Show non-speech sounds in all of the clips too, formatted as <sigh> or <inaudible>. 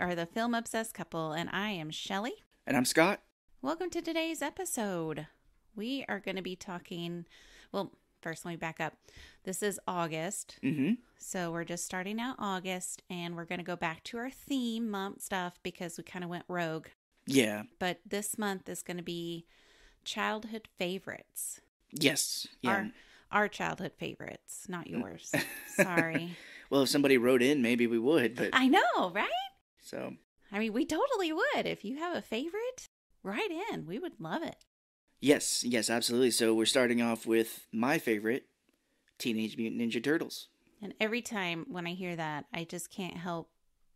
are the film obsessed couple, and I am Shelley. And I'm Scott. Welcome to today's episode. We are going to be talking. Well, first, let me back up. This is August. Mm-hmm. So we're just starting out August, and we're going to go back to our theme month stuff because we kind of went rogue. Yeah. But this month is going to be childhood favorites. Yes. Yeah. Our, our childhood favorites, not yours. Sorry. <laughs> Well, if somebody wrote in, maybe we would, but I know, right? So I mean, we totally would. If you have a favorite, write in. We would love it. yes, yes, absolutely. So we're starting off with my favorite, Teenage Mutant Ninja Turtles. And every time when I hear that, I just can't help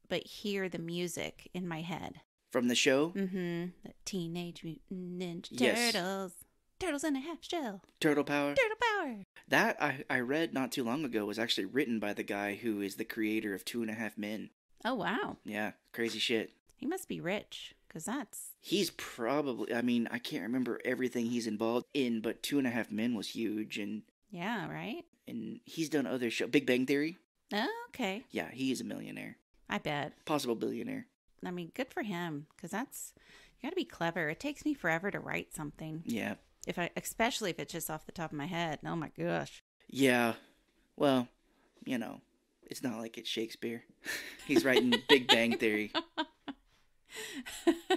but hear the music in my head. From the show, Mm-hmm. The Teenage Mutant Ninja Yes. Turtles. Turtles in a half shell. Turtle Power. Turtle power. That I, I read not too long ago was actually written by the guy who is the creator of Two and a Half Men. Oh, wow. Yeah, crazy shit. He must be rich because that's. He's probably, I mean, I can't remember everything he's involved in, but Two and a Half Men was huge, and Yeah, right? and he's done other show. Big Bang Theory. Oh, okay. Yeah, he is a millionaire, I bet. possible billionaire. I mean, good for him because that's. You got to be clever. It takes me forever to write something. Yeah, If I, especially if it's just off the top of my head. Oh my gosh. Yeah. Well, you know, it's not like it's Shakespeare. <laughs> He's writing Big Bang Theory.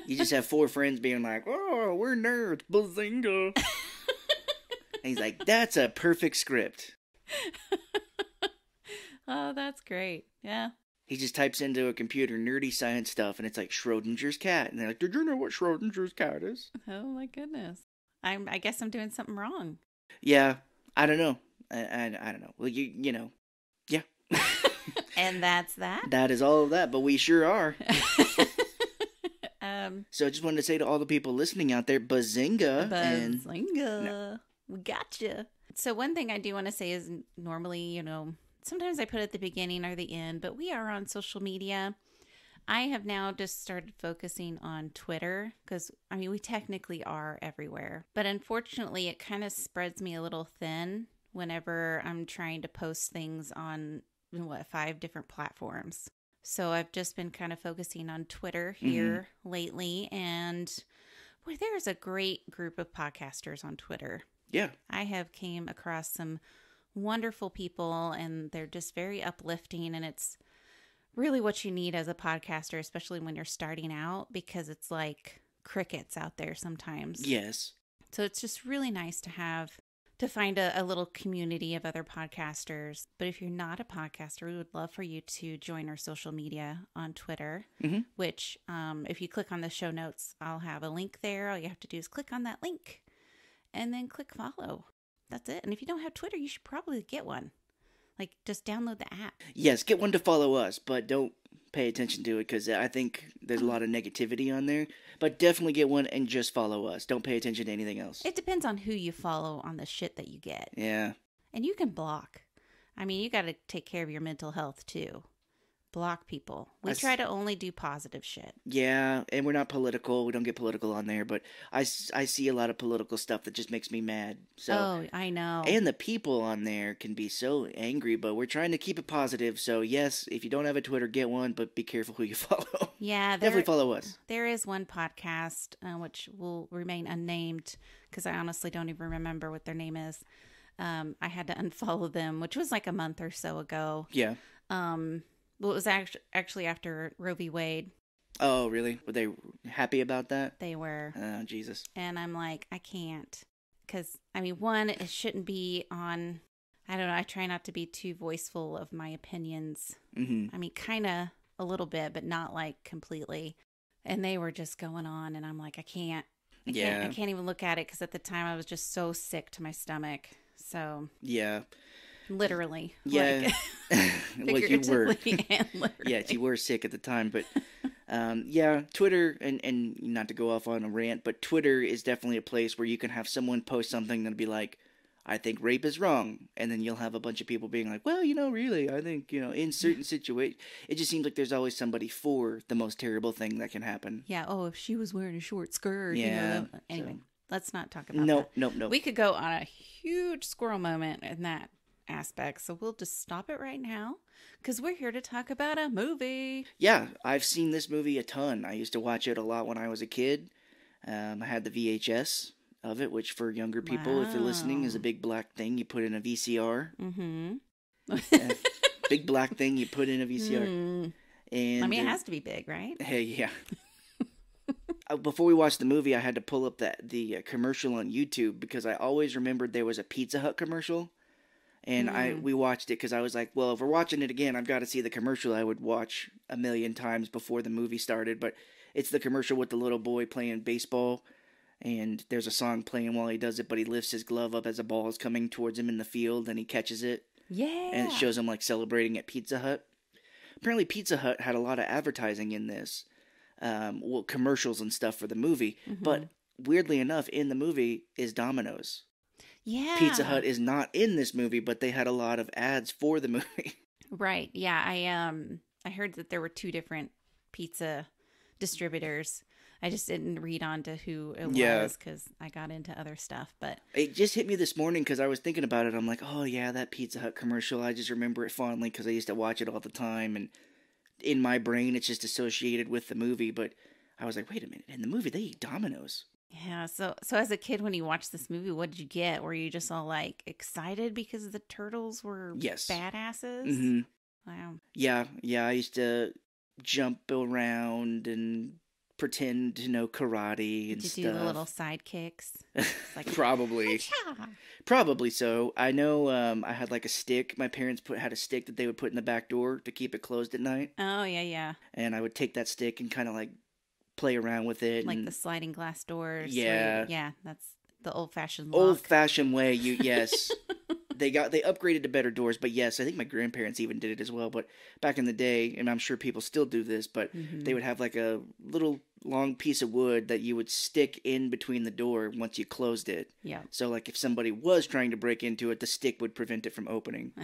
You just have four friends being like, "Oh, we're nerds, bazinga!" <laughs> and he's like, "That's a perfect script." <laughs> oh, that's great. Yeah. He just types into a computer nerdy science stuff, and it's like Schrodinger's cat, and they're like, "Did you know what Schrodinger's cat is?" Oh my goodness. I'm. I guess I'm doing something wrong. Yeah, I don't know. I, I, I don't know. Well, you you know, yeah, And that's that. that is all of that. But we sure are. <laughs> <laughs> um. So I just wanted to say to all the people listening out there, bazinga, and Buzzinga. We gotcha. So one thing I do want to say is normally, you know, sometimes I put it at the beginning or the end, but we are on social media. I have now just started focusing on Twitter because I mean we technically are everywhere, but unfortunately it kind of spreads me a little thin whenever I'm trying to post things on what five different platforms. So I've just been kind of focusing on Twitter mm-hmm. here lately and boy there's a great group of podcasters on Twitter. yeah, I have came across some wonderful people and they're just very uplifting and it's really what you need as a podcaster especially when you're starting out because it's like crickets out there sometimes. yes. So it's just really nice to have to find a, a little community of other podcasters. But if you're not a podcaster, we would love for you to join our social media on Twitter, Mhm. which um, if you click on the show notes, I'll have a link there. All you have to do is click on that link and then click follow. That's it. And if you don't have Twitter, you should probably get one. Like just download the app. Yes, get one to follow us, but don't pay attention to it because I think there's a lot of negativity on there. But definitely get one and just follow us. Don't pay attention to anything else. It depends on who you follow on the shit that you get. yeah. And you can block. I mean, you got to take care of your mental health too. Block people. We That's- try to only do positive shit. Yeah, and we're not political. We don't get political on there, but I, I see a lot of political stuff that just makes me mad. So oh, I know. and the people on there can be so angry, but we're trying to keep it positive. So yes, if you don't have a Twitter, get one, but be careful who you <laughs> follow. yeah, there, definitely follow us. there is one podcast uh, which will remain unnamed because I honestly don't even remember what their name is. Um, I had to <laughs> unfollow them, which was like a month or so ago. Yeah. Um, well, it was actually actually after Roe v. Wade. Oh, really? Were they happy about that? They were Oh, Jesus. and I'm like, I can't. Because, I mean, one, it shouldn't be on. I don't know. I try not to be too voiceful of my opinions. Mm-hmm. I mean, kind of a little bit, but not like completely. And they were just going on, and I'm like, I can't. I can't, Yeah. I can't even look at it because at the time I was just so sick to my stomach. So, Yeah. Literally. Yeah. Like, <laughs> <laughs> like you were. <laughs> literally. you were sick at the time, but um, yeah, Twitter and and not to go off on a rant, but Twitter is definitely a place where you can have someone post something that'll be like, "I think rape is wrong," and then you'll have a bunch of people being like, "Well, you know, really, I think you know, in certain situations, it just seems like there's always somebody for the most terrible thing that can happen." Yeah. Oh, if she was wearing a short skirt. Yeah, You know, anyway, so- let's not talk about Nope, that. nope, nope. We could go on a huge squirrel moment in that aspects. So we'll just stop it right now because we're here to talk about a movie. Yeah, I've seen this movie a ton. I used to watch it a lot when I was a kid. Um, I had the VHS of it, which for younger people, if you're listening, is a big black thing you put in a VCR. Mm-hmm. Big black thing you put in a VCR. Hmm. And I mean, it has to be big, right? <laughs> Hey, yeah. Uh, Before we watched the movie, I had to pull up that the uh, commercial on YouTube because I always remembered there was a Pizza Hut commercial, and I Mm. we watched it because I was like, well, if we're watching it again, I've got to see the commercial I would watch a million times before the movie started. But it's the commercial with the little boy playing baseball, and there's a song playing while he does it, but he lifts his glove up as a ball is coming towards him in the field, and he catches it Yeah. and it shows him like celebrating at Pizza Hut. Apparently, Pizza Hut had a lot of advertising in this, um, well, commercials and stuff for the movie. Mm-hmm. But weirdly enough, in the movie is Domino's. Yeah. Pizza Hut is not in this movie, but they had a lot of ads for the <laughs> movie. Right. Yeah. I um I heard that there were two different pizza distributors. I just didn't read on to who it Yeah. was because I got into other stuff. But it just hit me this morning because I was thinking about it. I'm like, oh yeah, that Pizza Hut commercial. I just remember it fondly because I used to watch it all the time, and in my brain, it's just associated with the movie. But I was like, wait a minute, in the movie they eat Domino's. Yeah, so so as a kid when you watched this movie, what did you get? Were you just all like excited because the turtles were Yes. badasses? hmm Wow. Yeah, yeah. I used to jump around and pretend to know karate and Did you stuff. do the little sidekicks? like- <laughs> probably, probably so. I know. Um, I had like a stick. My parents put had a stick that they would put in the back door to keep it closed at night, Oh yeah, yeah. and I would take that stick and kind of like play around with it. Like and the sliding glass doors. where Yeah. yeah. That's the old fashioned old fashioned way. You <laughs> yes. They got they upgraded to better doors, but yes, I think my grandparents even did it as well. But back in the day, and I'm sure people still do this, but Mm-hmm. they would have like a little long piece of wood that you would stick in between the door once you closed it. Yeah. So like if somebody was trying to break into it, the stick would prevent it from opening. <laughs>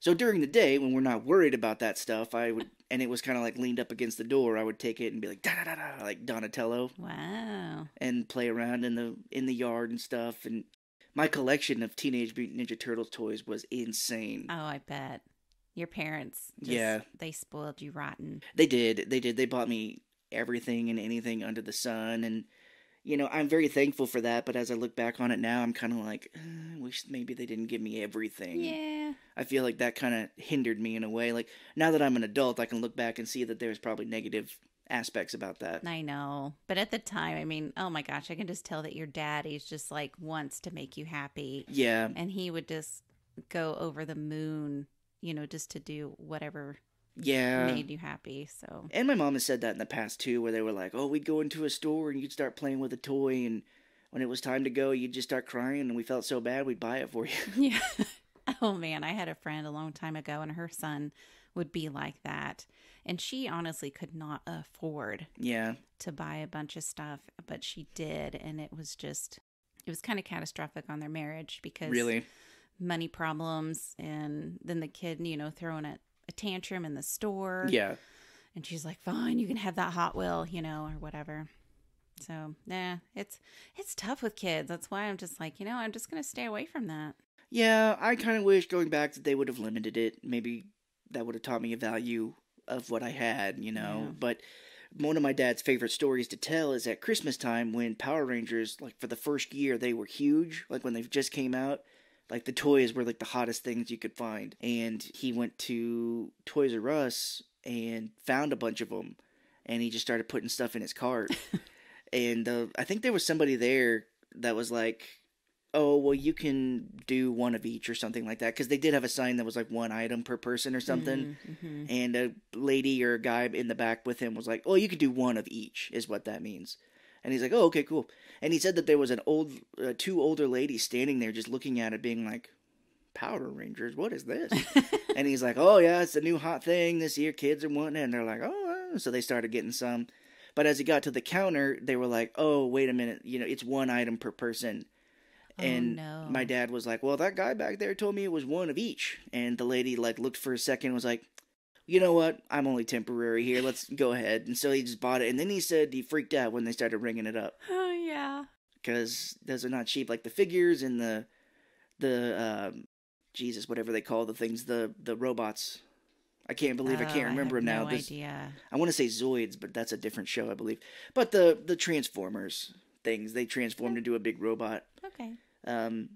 so during the day when we're not worried about that stuff, I would and it was kind of like leaned up against the door, I would take it and be like da da da da like Donatello Wow. and play around in the in the yard and stuff and my collection of Teenage Mutant Ninja Turtles toys was insane. Oh, I bet. Your parents just, Yeah. they spoiled you rotten. They did. They did. They bought me everything and anything under the sun. And, you know, I'm very thankful for that. But as I look back on it now, I'm kind of like, "Uh, I wish maybe they didn't give me everything. Yeah. I feel like that kind of hindered me in a way. Like, now that I'm an adult, I can look back and see that there's probably negative aspects about that. I know. But at the time, I mean, oh my gosh, I can just tell that your daddy's just like wants to make you happy. Yeah. And he would just go over the moon, you know, just to do whatever Yeah. made you happy. So, And my mom has said that in the past too, where they were like, "Oh, we'd go into a store and you'd start playing with a toy, and when it was time to go, you'd just start crying, and we felt so bad, we'd buy it for you." <laughs> yeah. <laughs> oh man, I had a friend a long time ago, and her son would be like that. And she honestly could not afford yeah, to buy a bunch of stuff, but she did, and it was just it was kind of catastrophic on their marriage because really. money problems, and then the kid, you know, throwing a, a tantrum in the store, Yeah, and she's like, "Fine, you can have that Hot Wheel, you know, or whatever." So, nah, it's it's tough with kids. That's why I'm just like, you know, I'm just gonna stay away from that. yeah. I kind of wish going back that they would have limited it. Maybe that would have taught me a value of what I had, you know. Yeah. But one of my dad's favorite stories to tell is at Christmas time when Power Rangers, like for the first year, they were huge. Like when they just came out, like the toys were like the hottest things you could find. And he went to Toys R Us and found a bunch of them, and he just started putting stuff in his cart. <laughs> and uh, I think there was somebody there that was like, "Oh, well, you can do one of each or something like that," because they did have a sign that was like one item per person or something. Mm-hmm. And a lady or a guy in the back with him was like, "Oh, you could do one of each," is what that means. And he's like, "Oh, okay, cool." And he said that there was an old, uh, two older ladies standing there just looking at it, being like, "Power Rangers, what is this?" <laughs> and he's like, "Oh yeah, it's a new hot thing this year. Kids are wanting it." And they're like, "Oh," uh," so they started getting some. But as he got to the counter, they were like, "Oh, wait a minute, you know, it's one item per person." And oh, no. my dad was like, "Well, that guy back there told me it was one of each." And the lady like looked for a second, and was like, "You know what? I'm only temporary here. Let's go ahead." And so he just bought it. And then he said he freaked out when they started ringing it up <laughs> Oh yeah. because those are not cheap. Like the figures and the the um, Jesus, whatever they call the things, the the robots. I can't believe I Oh, can't remember have them now. No This- idea. I want to say Zoids, but that's a different show, I believe. But the the Transformers things, they transformed into a big robot. Okay. Um,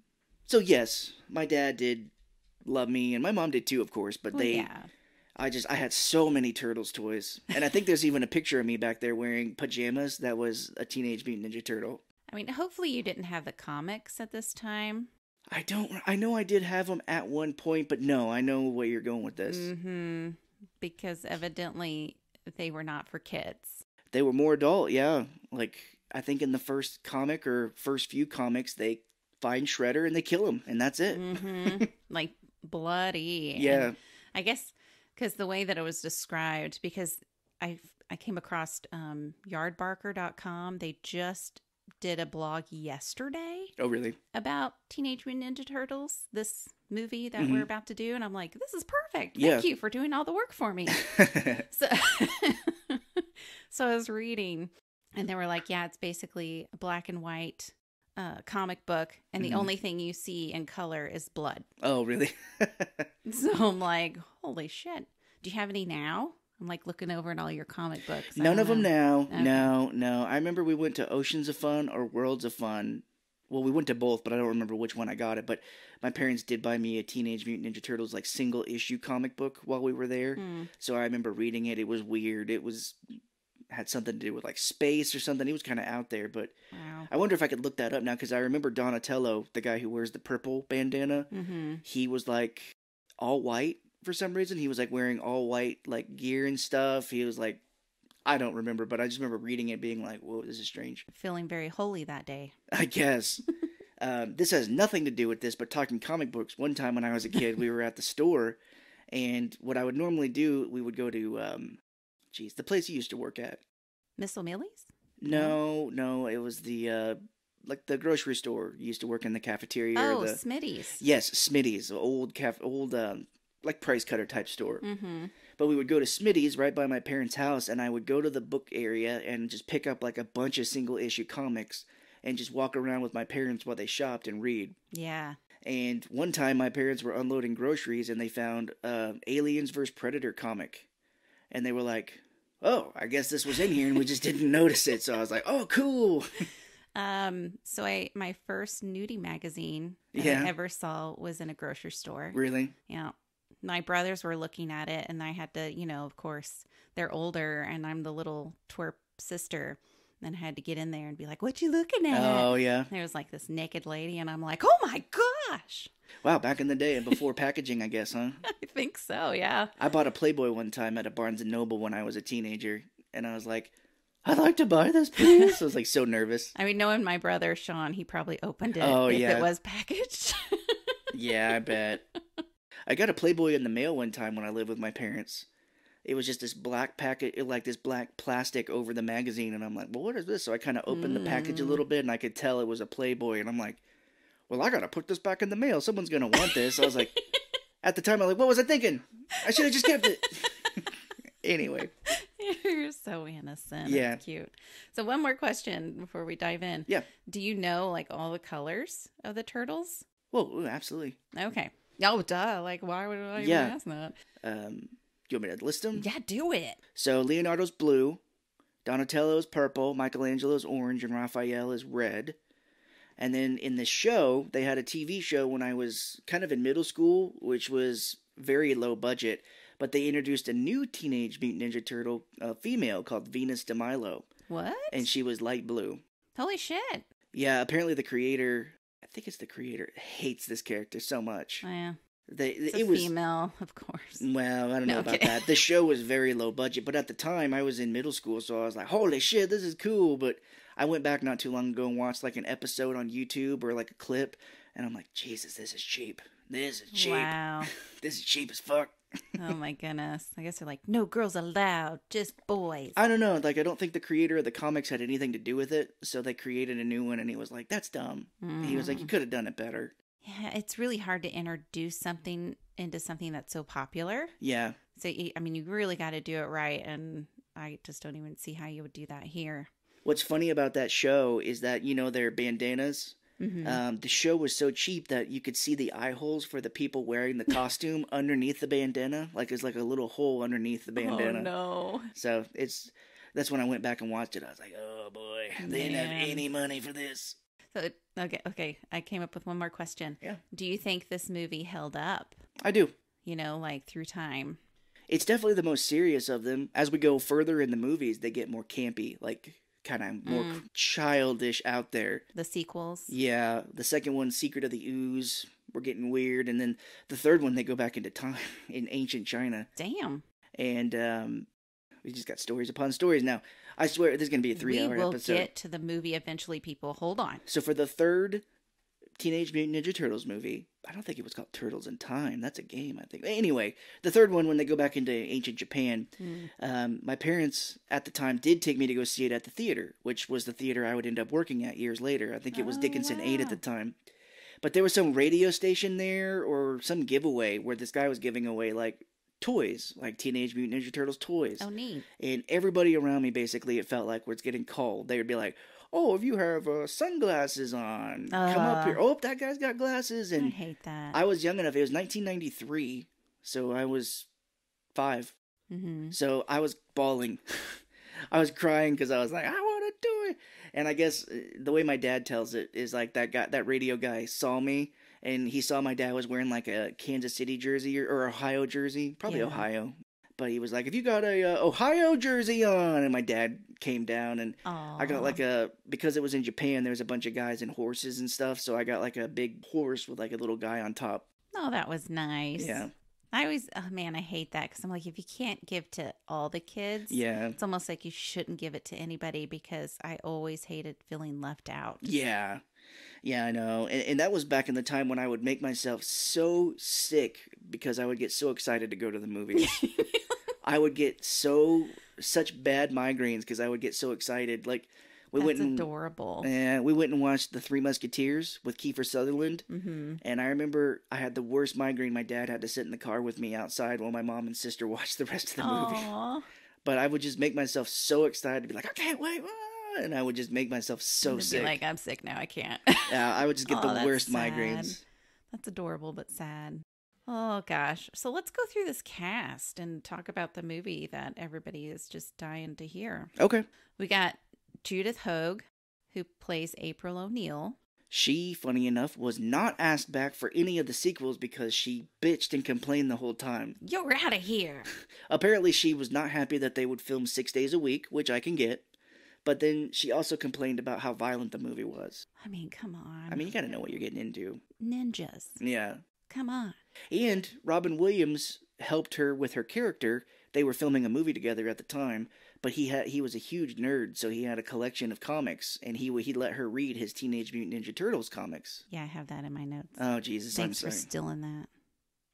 so yes, my dad did love me, and my mom did too, of course. But Well, they, yeah. I just, I had so many Turtles toys, and I think there's even a picture of me back there wearing pajamas that was a Teenage Mutant Ninja Turtle. I mean, hopefully you didn't have the comics at this time. I don't, I know I did have them at one point, but no, I know where you're going with this. Mm-hmm. Because evidently they were not for kids. They were more adult, yeah. Like I think in the first comic or first few comics, they find Shredder and they kill him, and that's it. Mm-hmm. <laughs> like bloody. Yeah. And I guess because the way that it was described, because I I came across um, yardbarker.com. They just did a blog yesterday Oh, really? about Teenage Mutant Ninja Turtles, this movie that Mhm. we're about to do, and I'm like, this is perfect. Thank Yeah. you for doing all the work for me. <laughs> So, <laughs> so I was reading, and they were like, "Yeah, it's basically a black and white uh, comic book, and Mhm. the only thing you see in color is blood." oh, really? <laughs> <laughs> So I'm like, "Holy shit! Do you have any now?" I'm like looking over at all your comic books. None of them now. Okay. No, no. I remember we went to Oceans of Fun or Worlds of Fun. Well, we went to both, but I don't remember which one I got it. But my parents did buy me a Teenage Mutant Ninja Turtles like single issue comic book while we were there. Hmm. So I remember reading it. It was weird. It was had something to do with like space or something. He was kind of out there, but Wow. I wonder if I could look that up now because I remember Donatello, the guy who wears the purple bandana. Mm-hmm. He was like all white for some reason. He was like wearing all white like gear and stuff. He was like, I don't remember, but I just remember reading it, being like, "Whoa, this is strange." Feeling very holy that day. <laughs> I guess. um, this has nothing to do with this, but talking comic books. One time when I was a kid, we were at the store, and what I would normally do, we would go to, um, geez, the place you used to work at. Miss O'Malley's? No, no, it was the uh, like the grocery store. You used to work in the cafeteria. Oh, or the, Smitty's. yes, Smitty's, old caf, old um, like price cutter type store. Mm-hmm. But we would go to Smitty's right by my parents' house, and I would go to the book area and just pick up like a bunch of single issue comics and just walk around with my parents while they shopped and read. Yeah. And one time, my parents were unloading groceries and they found uh, Aliens vs Predator comic, and they were like, "Oh, I guess this was in here, and we just didn't notice it." So I was like, "Oh, cool." <laughs> Um, so I my first nudie magazine Yeah. I ever saw was in a grocery store. really? Yeah. My brothers were looking at it and I had to, you know, of course, they're older and I'm the little twerp sister. And I had to get in there and be like, What you looking at? Oh yeah. There was like this naked lady and I'm like, Oh my gosh. Wow, back in the day and before <laughs> packaging, I guess, huh? <laughs> I think so, yeah. I bought a Playboy one time at a Barnes and Noble when I was a teenager, and I was like, "I'd like to buy this, please." I was like so <laughs> nervous. I mean, knowing my brother Sean, he probably opened it Oh, if yeah. it was packaged. Yeah, I bet. I got a Playboy in the mail one time when I lived with my parents. It was just this black packet, like this black plastic over the magazine, and I'm like, "Well, what is this?" So I kind of opened the package a Mm. little bit, and I could tell it was a Playboy, and I'm like, "Well, I gotta put this back in the mail. Someone's gonna want this." I was like, <laughs> at the time, I'm like, "What was I thinking? I should have just kept it." <laughs> anyway, You're so innocent. Yeah. Cute. So one more question before we dive in. Yeah. Do you know like all the colors of the turtles? well, absolutely. Okay. Oh, duh. Like, why would I even Yeah. ask that? Um, do you want me to list them? Yeah, do it. So Leonardo's blue, Donatello's purple, Michelangelo's orange, and Raphael is red. And then in the show, they had a TV show when I was kind of in middle school, which was very low budget. But they introduced a new Teenage Mutant Ninja Turtle uh, female called Venus de Milo, What? and she was light blue. Holy shit. Yeah, apparently the creator, I think it's the creator, hates this character so much. Yeah. They, It's it was female, of course. well, I don't No, know about that. The show was very low budget, but at the time I was in middle school, so I was like, "Holy shit, this is cool!" But I went back not too long ago and watched like an episode on YouTube or like a clip, and I'm like, "Jesus, this is cheap. This is cheap. Wow. <laughs> This is cheap as fuck." oh my goodness. I guess they're like, no girls allowed, just boys. I don't know. Like, I don't think the creator of the comics had anything to do with it, so they created a new one, and he was like, "That's dumb." He was like, "You Mm. could have done it better." yeah, it's really hard to introduce something into something that's so popular. Yeah, So, I mean, you really got to do it right. And I just don't even see how you would do that here. What's funny about that show is that you know their bandanas. Mhm. Um, the show was so cheap that you could see the eye holes for the people wearing the <laughs> costume underneath the bandana. Like there's like a little hole underneath the bandana. Oh no. So it's that's when I went back and watched it. I was like, oh boy, they didn't have any money for this. So okay, okay. I came up with one more question. Yeah. Do you think this movie held up? I do. You know, like through time. It's definitely the most serious of them. As we go further in the movies, they get more campy, like kind of more Mm. childish out there. The sequels. Yeah, the second one, Secret of the Ooze, we're getting weird, and then the third one, they go back into time <laughs> in ancient China, Damn. and um, we just got stories upon stories. Now, I swear, this is gonna be a three-hour We will episode. get to the movie eventually, people. Hold on. So for the third Teenage Mutant Ninja Turtles movie, I don't think it was called Turtles in Time. That's a game, I think. Anyway, the third one, when they go back into ancient Japan, Mm. um, my parents at the time did take me to go see it at the theater, which was the theater I would end up working at years later. I think it was Oh, Dickinson 8 at the time. But there was some radio station there or some giveaway where this guy was giving away like toys, like Teenage Mutant Ninja Turtles toys. Oh, neat. And everybody around me basically, it felt like was getting called. They would be like, "Oh, if you have uh, sunglasses on, come up Uh. here. Oh, that guy's got glasses." And I hate that. I was young enough. It was 1993, so I was five. hmm So I was bawling. <laughs> I was crying because I was like, "I want to do it." And I guess uh, the way my dad tells it is like that guy, that radio guy, saw me. And he saw my dad was wearing like a Kansas City jersey or, or Ohio jersey, probably Yeah. Ohio. But he was like, "If you got a uh, Ohio jersey on," and my dad came down and I got like a because it was in Japan. There was a bunch of guys and horses and stuff, so I got like a big horse with like a little guy on top. Oh, that was nice. Yeah, I always, oh man, I hate that because I'm like, if you can't give to all the kids, yeah, it's almost like you shouldn't give it to anybody because I always hated feeling left out. yeah, yeah. I know, and, and that was back in the time when I would make myself so sick because I would get so excited to go to the movies. <laughs> I would get so such bad migraines because I would get so excited. Like we That's went and adorable. yeah, we went and watched the Three Musketeers with Kiefer Sutherland. hmm And I remember I had the worst migraine. My dad had to sit in the car with me outside while my mom and sister <laughs> watched the rest of the movie. But I would just make myself so excited to be like, I can't wait. ah," And I would just make myself so And to be sick. Like I'm sick now. I can't. yeah, I would just get <laughs> Oh, the worst sad. migraines. That's adorable but sad. Oh gosh. So let's go through this cast and talk about the movie that everybody is just dying to hear. Okay. We got Judith Hoag, who plays April O'Neil. She, funny enough, was not asked back for any of the sequels because she bitched and complained the whole time. You're out of here. <laughs> Apparently, she was not happy that they would film six days a week, which I can get. But then she also complained about how violent the movie was. I mean, come on. I mean, you gotta know what you're getting into. ninjas. Yeah. Come on. And Robin Williams helped her with her character. They were filming a movie together at the time, but he had he was a huge nerd, so he had a collection of comics, and he would he let her read his Teenage Mutant Ninja Turtles comics. Yeah, I have that in my notes. Oh Jesus, Thanks I'm for stealing that.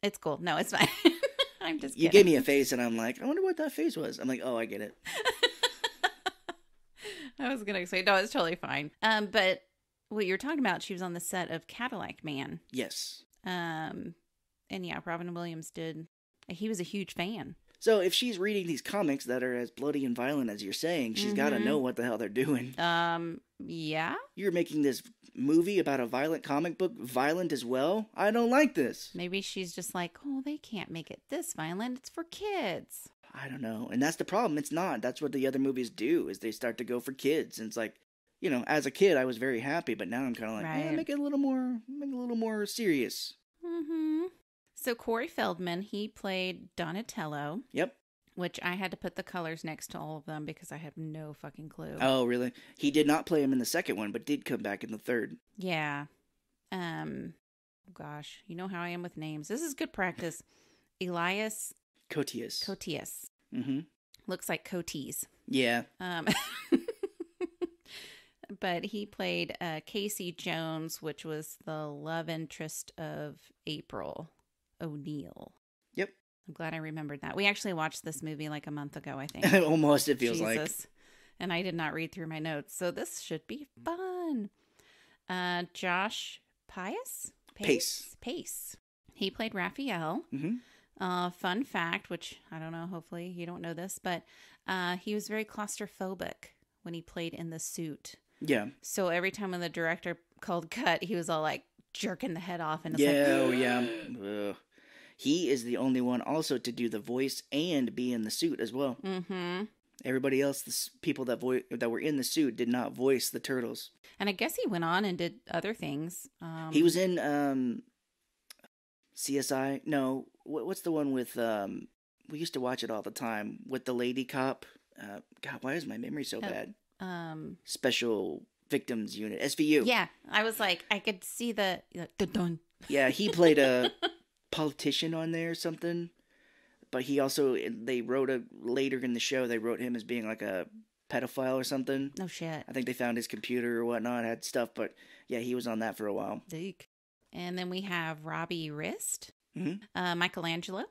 It's cool. No, it's fine. <laughs> I'm just You kidding. gave me a face, and I'm like, I wonder what that face was. I'm like, oh, I get it. <laughs> I was gonna say no, it's totally fine. Um, but what you're talking about, she was on the set of Cadillac Man. Yes. Um, and yeah, Robin Williams did. He was a huge fan. So if she's reading these comics that are as bloody and violent as you're saying, she's got to know what the hell they're doing. Um, yeah, You're making this movie about a violent comic book violent as well. I don't like this. maybe she's just like, oh, they can't make it this violent. It's for kids. I don't know. And that's the problem. It's not. That's what the other movies do is they start to go for kids. And it's like, you know, as a kid I was very happy, but now I'm kind of like, eh, Right. make it a little more make it a little more serious. Mm-hmm. So Corey Feldman, he played Donatello, Yep. which I had to put the colors next to all of them because I have no fucking clue. Oh, really? He did not play him in the second one, but did come back in the third. Yeah. Um gosh, you know how I am with names. This is good practice. Elias Cotius. Cotius. mm-hmm. Looks like Cotis. Yeah. Um <laughs> But he played uh, Casey Jones, which was the love interest of April O'Neil. Yep. I'm glad I remembered that. We actually watched this movie like a month ago, I think. <laughs> Almost it feels like. Jesus. And I did not read through my notes, so this should be fun. Uh, Josh Pius? Pace. Pace. He played Raphael. Mm-hmm. Uh, fun fact, which I don't know, hopefully you don't know this, but uh, he was very claustrophobic when he played in the suit. Yeah. So every time when the director called cut, he was all like jerking the head off and it's Yeah, oh like, yeah. Ugh. He is the only one also to do the voice and be in the suit as well. Mm-hmm. Everybody else, the people that vo- that were in the suit, did not voice the turtles. And I guess he went on and did other things. Um, he was in um, CSI. No, what's the one with? Um, we used to watch it all the time with the lady cop. Uh, God, why is my memory so Oh. bad? um Special Victims Unit (SVU). yeah, I was like I could see the. Yeah, he played a <laughs> politician on there or something. But he also they wrote a later in the show they wrote him as being like a pedophile or something. No shit. I think they found his computer or whatnot had stuff, but yeah, he was on that for a while. Deke. And then we have Robbie Rist, Mhm. uh, Michelangelo,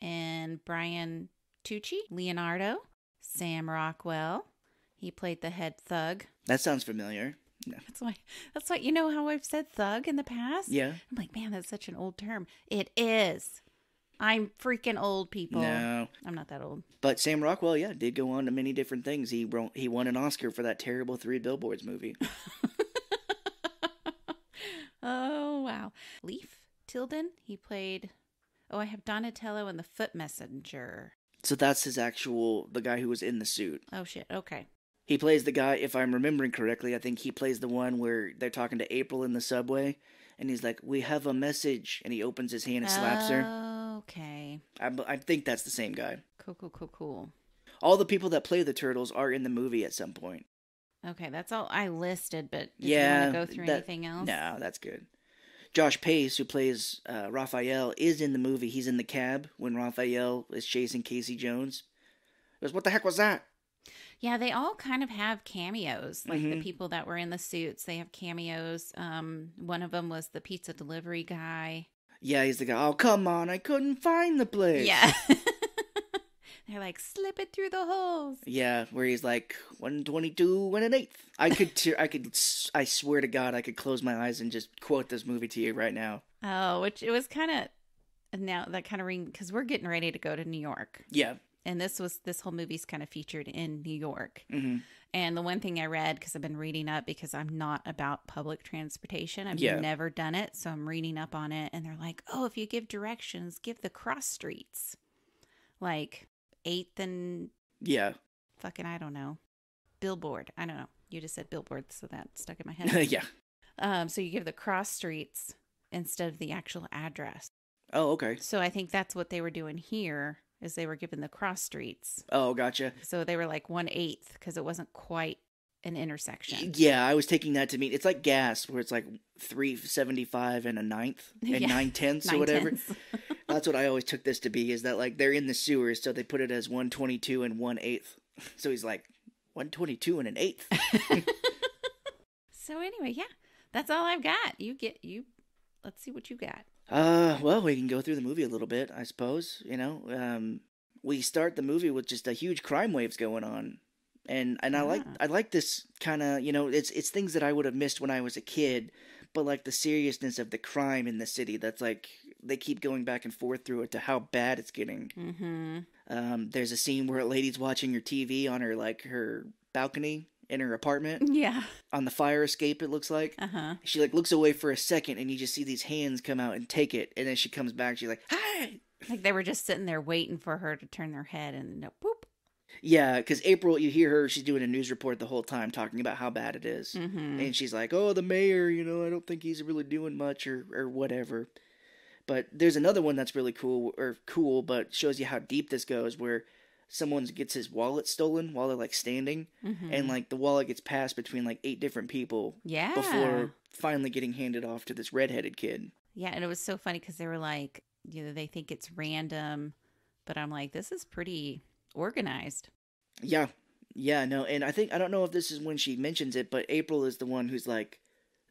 and Brian Tochi, Leonardo, Sam Rockwell. He played the head thug. That sounds familiar. That's why. That's why you know how I've said thug in the past. Yeah. I'm like, man, that's such an old term. It is. I'm freaking old, people. No. I'm not that old. But Sam Rockwell, yeah, did go on to many different things. He wrote, he won an Oscar for that terrible Three Billboards movie. <laughs> oh wow. Leif Tilden. He played. Oh, I have Donatello and the Foot Messenger. so that's his actual the guy who was in the suit. Oh shit. Okay. He plays the guy, if I'm remembering correctly, I think he plays the one where they're talking to April in the subway, and he's like, "We have a message," and he opens his hand and slaps her. Okay. I, I think that's the same guy. Cool, cool, cool, cool. All the people that play the turtles are in the movie at some point. Okay, that's all I listed, but yeah, you want to go through that- anything else? No, that's good. Josh Pace, who plays uh, Raphael, is in the movie. He's in the cab when Raphael is chasing Casey Jones. He goes, what the heck was that? Yeah, they all kind of have cameos. Like the Mhm. people that were in the suits, they have cameos. Um, one of them was the pizza delivery guy. Yeah, he's the guy. Oh, come on, I couldn't find the place. Yeah. <laughs> They're like, slip it through the holes. Yeah, where he's like one twenty-two and an eighth. I could, I could, I swear to God, I could close my eyes and just quote this movie to you right now. Oh, which it was kind of now that kind of ring because we're getting ready to go to New York, Yeah. and this was this whole movie's kind of featured in New York. hmm And the one thing I read because I've been reading up because I'm not about public transportation. I've Yeah. never done it, so I'm reading up on it. And they're like, "Oh, if you give directions, give the cross streets, like Eighth and Yeah. fucking I don't know, billboard. I don't know. You just said billboard, so that stuck in my <laughs> head. yeah. um, so you give the cross streets instead of the actual address. Oh, okay. So I think that's what they were doing here is they were giving the cross streets. Oh, gotcha. So they were like one eighth because it wasn't quite an intersection. Yeah, I was taking that to mean it's like gas, where it's like three seventy-five and a ninth <laughs> and Yeah. nine tenths or Nine whatever. tenths. <laughs> That's what I always took this to be. Is that like they're in the sewers, so they put it as one twenty-two and one eighth. So he's like one twenty-two and an eighth. so anyway, yeah, that's all I've got. You get you. Let's see what you got. Uh, well, we can go through the movie a little bit, I suppose. You know, um, we start the movie with just a huge crime waves going on, and and I like Ah. I like this kind of you know it's it's things that I would have missed when I was a kid, but like the seriousness of the crime in the city. That's like they keep going back and forth through it to how bad it's getting. Mm-hmm. Um, there's a scene where a lady's watching her TV on her like her balcony in her apartment Yeah. on the fire escape. It looks like Uh huh. she like looks away for a second, and you just see these hands come out and take it, and then she comes back. She's like, "Hi." Like they were just sitting there waiting for her to turn their head, and no, boop. Yeah, because April, you hear her, she's doing a news report the whole time talking about how bad it is. Mm-hmm. And she's like, oh, the mayor, you know, I don't think he's really doing much or, or whatever. But there's another one that's really cool, or cool, but shows you how deep this goes, where someone gets his wallet stolen while they're like standing, mm-hmm. and like the wallet gets passed between like eight different people yeah. before finally getting handed off to this redheaded kid. Yeah, and it was so funny because they were like, you know, they think it's random, but I'm like, this is pretty organized. Yeah. Yeah, no, and I think I don't know if this is when she mentions it, but April is the one who's like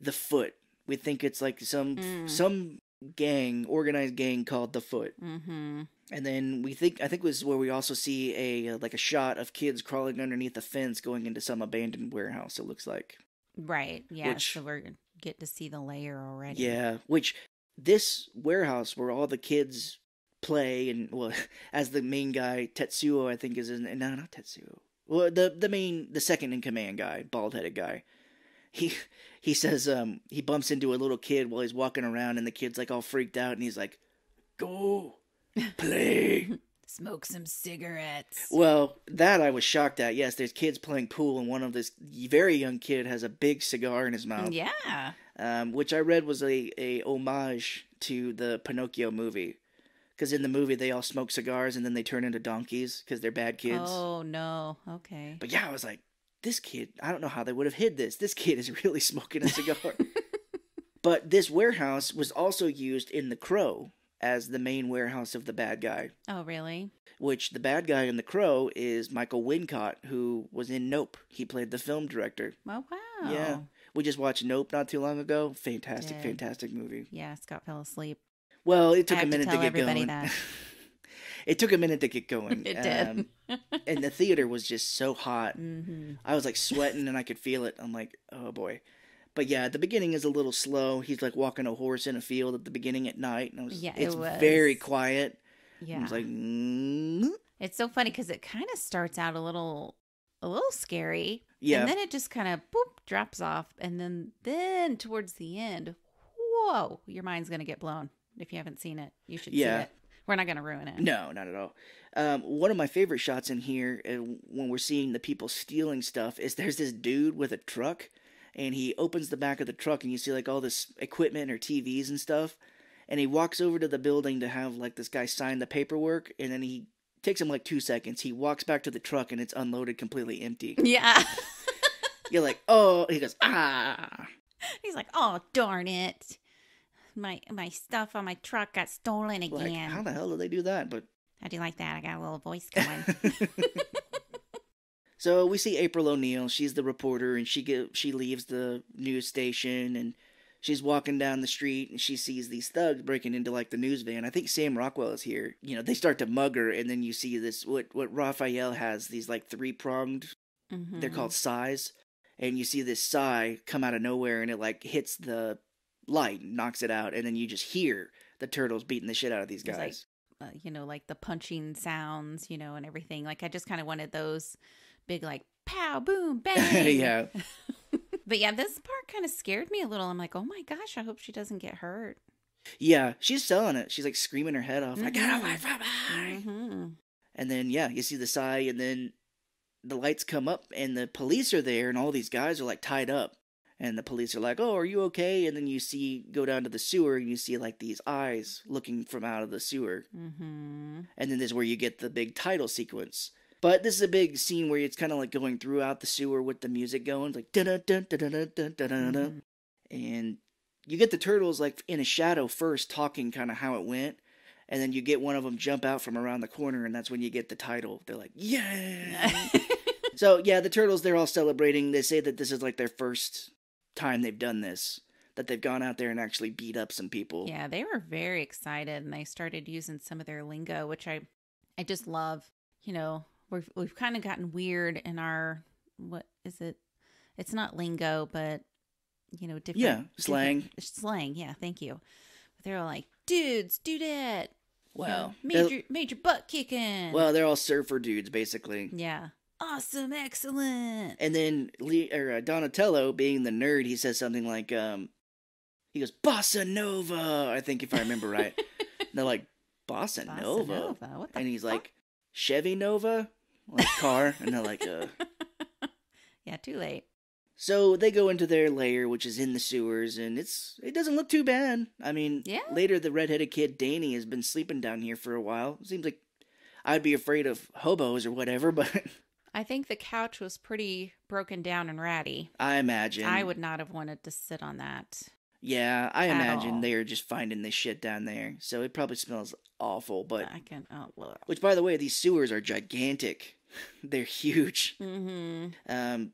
the foot. We think it's like some Mm. some gang, organized gang called the foot. Mm-hmm. And then we think I think is where we also see a like a shot of kids crawling underneath the fence going into some abandoned warehouse it looks like. Right. Yeah. Which- so we're gonna get to see the lair already. Yeah, which this warehouse where all the kids play and well <laughs> as the main guy Tetsuo I think is his no not Tetsuo. Well the the main the second in command guy, bald-headed guy. He he says um he bumps into a little kid while he's walking around and the kid's like all freaked out and he's like go play <laughs> Smoke some cigarettes. well that i was shocked at yes there's kids playing pool and one of this very young kid has a big cigar in his mouth Yeah. um, which i read was a, a homage to the pinocchio movie because in the movie they all smoke cigars and then they turn into donkeys because they're bad kids Oh no. Okay. but yeah i was like this kid i don't know how they would have hid this this kid is <laughs> really smoking a cigar but this warehouse was also used in the crow as the main warehouse of the bad guy Oh really? which the bad guy in the crow is michael wincott who was in nope he played the film director Oh wow. yeah we just watched nope not too long ago fantastic Did. fantastic movie Yeah. Scott fell asleep. well it took I a have to minute to, get everybody going that. <laughs> it took a minute to get going <laughs> It did. Um, and the theater was just so hot hmm I was like sweating and I could feel it. I'm like, oh boy. But yeah, the beginning is a little slow. He's like walking a horse in a field at the beginning at night. And was, Yeah, it it's was. very quiet. I Yeah. was like, mm It's so funny because it kind of starts out a little, a little scary. Yeah. And then it just kind of boop drops off, and then then towards the end, whoa, your mind's gonna get blown. If you haven't seen it, you should Yeah. see it. We're not gonna ruin it. no, not at all. Um, one of my favorite shots in here uh, when we're seeing the people stealing stuff is there's this dude with a truck and he opens the back of the truck and you see like all this equipment or TVs and stuff. And he walks over to the building to have like this guy sign the paperwork and then he takes him like two seconds. He walks back to the truck and it's unloaded completely empty. Yeah. You're like, oh, he goes, ah. He's like, oh darn it, my my stuff on my truck got stolen Like, again. how the hell did they do that? But How do you like that? I got a little voice going. <laughs> so we see April O'Neil. She's the reporter, and she get she leaves the news station, and she's walking down the street, and she sees these thugs breaking into like the news van. I think Sam Rockwell is here. You know, they start to mug her, and then you see this what what Raphael has these like three pronged. Mhm. They're called sais, and you see this sai come out of nowhere, and it like hits the light, knocks it out, and then you just hear the turtles beating the shit out of these It's like- guys. uh, you know, like the punching sounds, you know, and everything. Like I just kind of wanted those big, like pow, boom, <laughs> bang. yeah. <laughs> But yeah, this part kind of scared me a little. I'm like, oh my gosh, I hope she doesn't get hurt. Yeah, she's selling it. She's like screaming her head off. I got Mhm. away from her. hmm And then yeah, you see the sai, and then the lights come up, and the police are there, and all these guys are like tied up, and the police are like, "Oh, are you okay?" And then you see go down to the sewer, and you see like these eyes looking from out of the sewer, hmm and then this is where you get the big title sequence. But this is a big scene where it's kind of like going throughout the sewer with the music going, like da da da da da da da da da. And you get the turtles like in a shadow first talking kind of how it went. And then you get one of them jump out from around the corner and that's when you get the title. They're like yeah <laughs> so yeah the turtles they're all celebrating. They say that this is like their first time they've done this that they've gone out there and actually beat up some people yeah, they were very excited, and they started using some of their lingo, which I, I just love. You know, we've we've kind of gotten weird in our what is it? It's not lingo, but you know, different Yeah, different- slang. slang. Yeah, thank you. But they're all like, dudes, do that. you know, well major major butt kicking. well they're all surfer dudes basically yeah, awesome, excellent. and then Lee, or uh, Donatello, being the nerd, he says something like, um, he goes, Bossa Nova, I think if I remember right. And they're like, Bossa, Bossa Nova? Nova, What the And he's fuck? like, Chevy Nova? Like car? and they're like, uh. <laughs> yeah, too late. So they go into their lair, which is in the sewers, and it's it doesn't look too bad. I mean, Yeah. later the redheaded kid Danny has been sleeping down here for a while. Seems like I'd be afraid of hobos or whatever, <laughs> but I think the couch was pretty broken down and ratty. I imagine I would not have wanted to sit on that. Yeah, I imagine all. they are just finding this shit down there. So it probably smells awful. But I can. Oh, look. which, by the way, these sewers are gigantic. <laughs> They're huge. Mm-hmm. Um,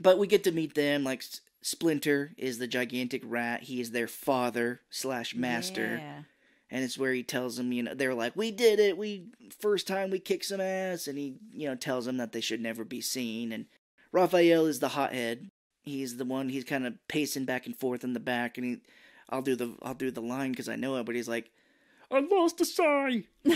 but we get to meet them. Like Splinter is the gigantic rat. He is their father slash master, Yeah. And it's where he tells them, you know, they're like, "We did it. We first time we kicked some ass," and he, you know, tells them that they should never be seen. And Raphael is the hothead. He's the one. He's kind of pacing back and forth in the back, and he, I'll do the, I'll do the line because I know it, but he's like, "I lost a sai." <laughs>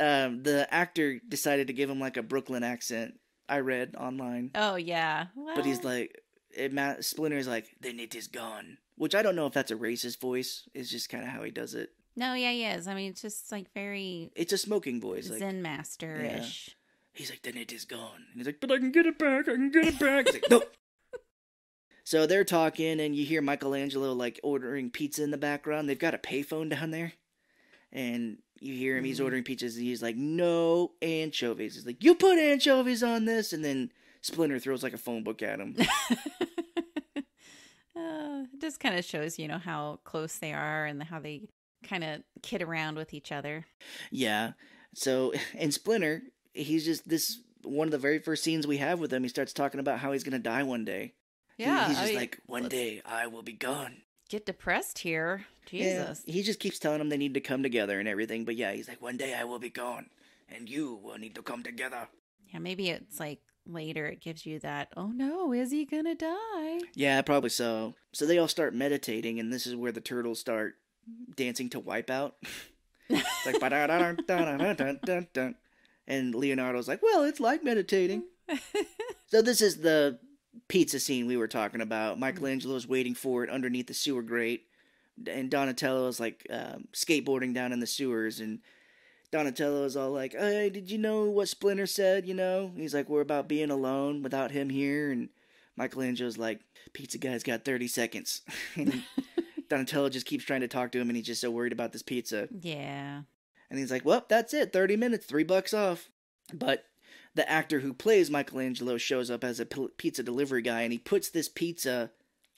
um, the actor decided to give him like a Brooklyn accent. I read online. Oh yeah. But he's like, it, Splinter's like, then it is gone. Which I don't know if that's a racist voice. It's just kind of how he does it. no, yeah, he is. I mean, it's just like very It's a smoking voice. Like Zen master ish. he's like, then it is gone. And he's like, but I can get it back. I can get it back. He's like, no. <laughs> So they're talking, and you hear Michelangelo like ordering pizza in the background. They've got a payphone down there, and you hear him. He's Mhm. ordering pizzas. And he's like, no anchovies. He's like, you put anchovies on this, and then Splinter throws like a phone book at him. <laughs> uh, it just kind of shows, you know, how close they are and how they kind of kid around with each other. Yeah. So, <laughs> and Splinter, he's just this one of the very first scenes we have with him. He starts talking about how he's gonna die one day. He- Yeah, he's just mean, like, one day I will be gone. get depressed here. Jesus. Yeah. He just keeps telling them they need to come together and everything. But yeah, he's like, one day I will be gone, and you will need to come together. Yeah, maybe it's like later it gives you that, oh no, is he gonna die? Yeah, probably so. So they all start meditating, and this is where the turtles start dancing to Wipeout. <laughs> Like ba-da-da-dun-dun-dun-dun-dun. and Leonardo's like, "Well, it's like meditating." <laughs> So this is the pizza scene we were talking about. Michelangelo's waiting for it underneath the sewer grate, and Donatello's like um, skateboarding down in the sewers, and Donatello's all like, "Hey, did you know what Splinter said? You know?" He's like, "We're about being alone without him here," and Michelangelo's like, "Pizza guy's got thirty seconds." <laughs> and <laughs> Donatello just keeps trying to talk to him, and he's just so worried about this pizza. yeah. And he's like, well, that's it. 30 minutes, three bucks off. But the actor who plays Michelangelo shows up as a pizza delivery guy and he puts this pizza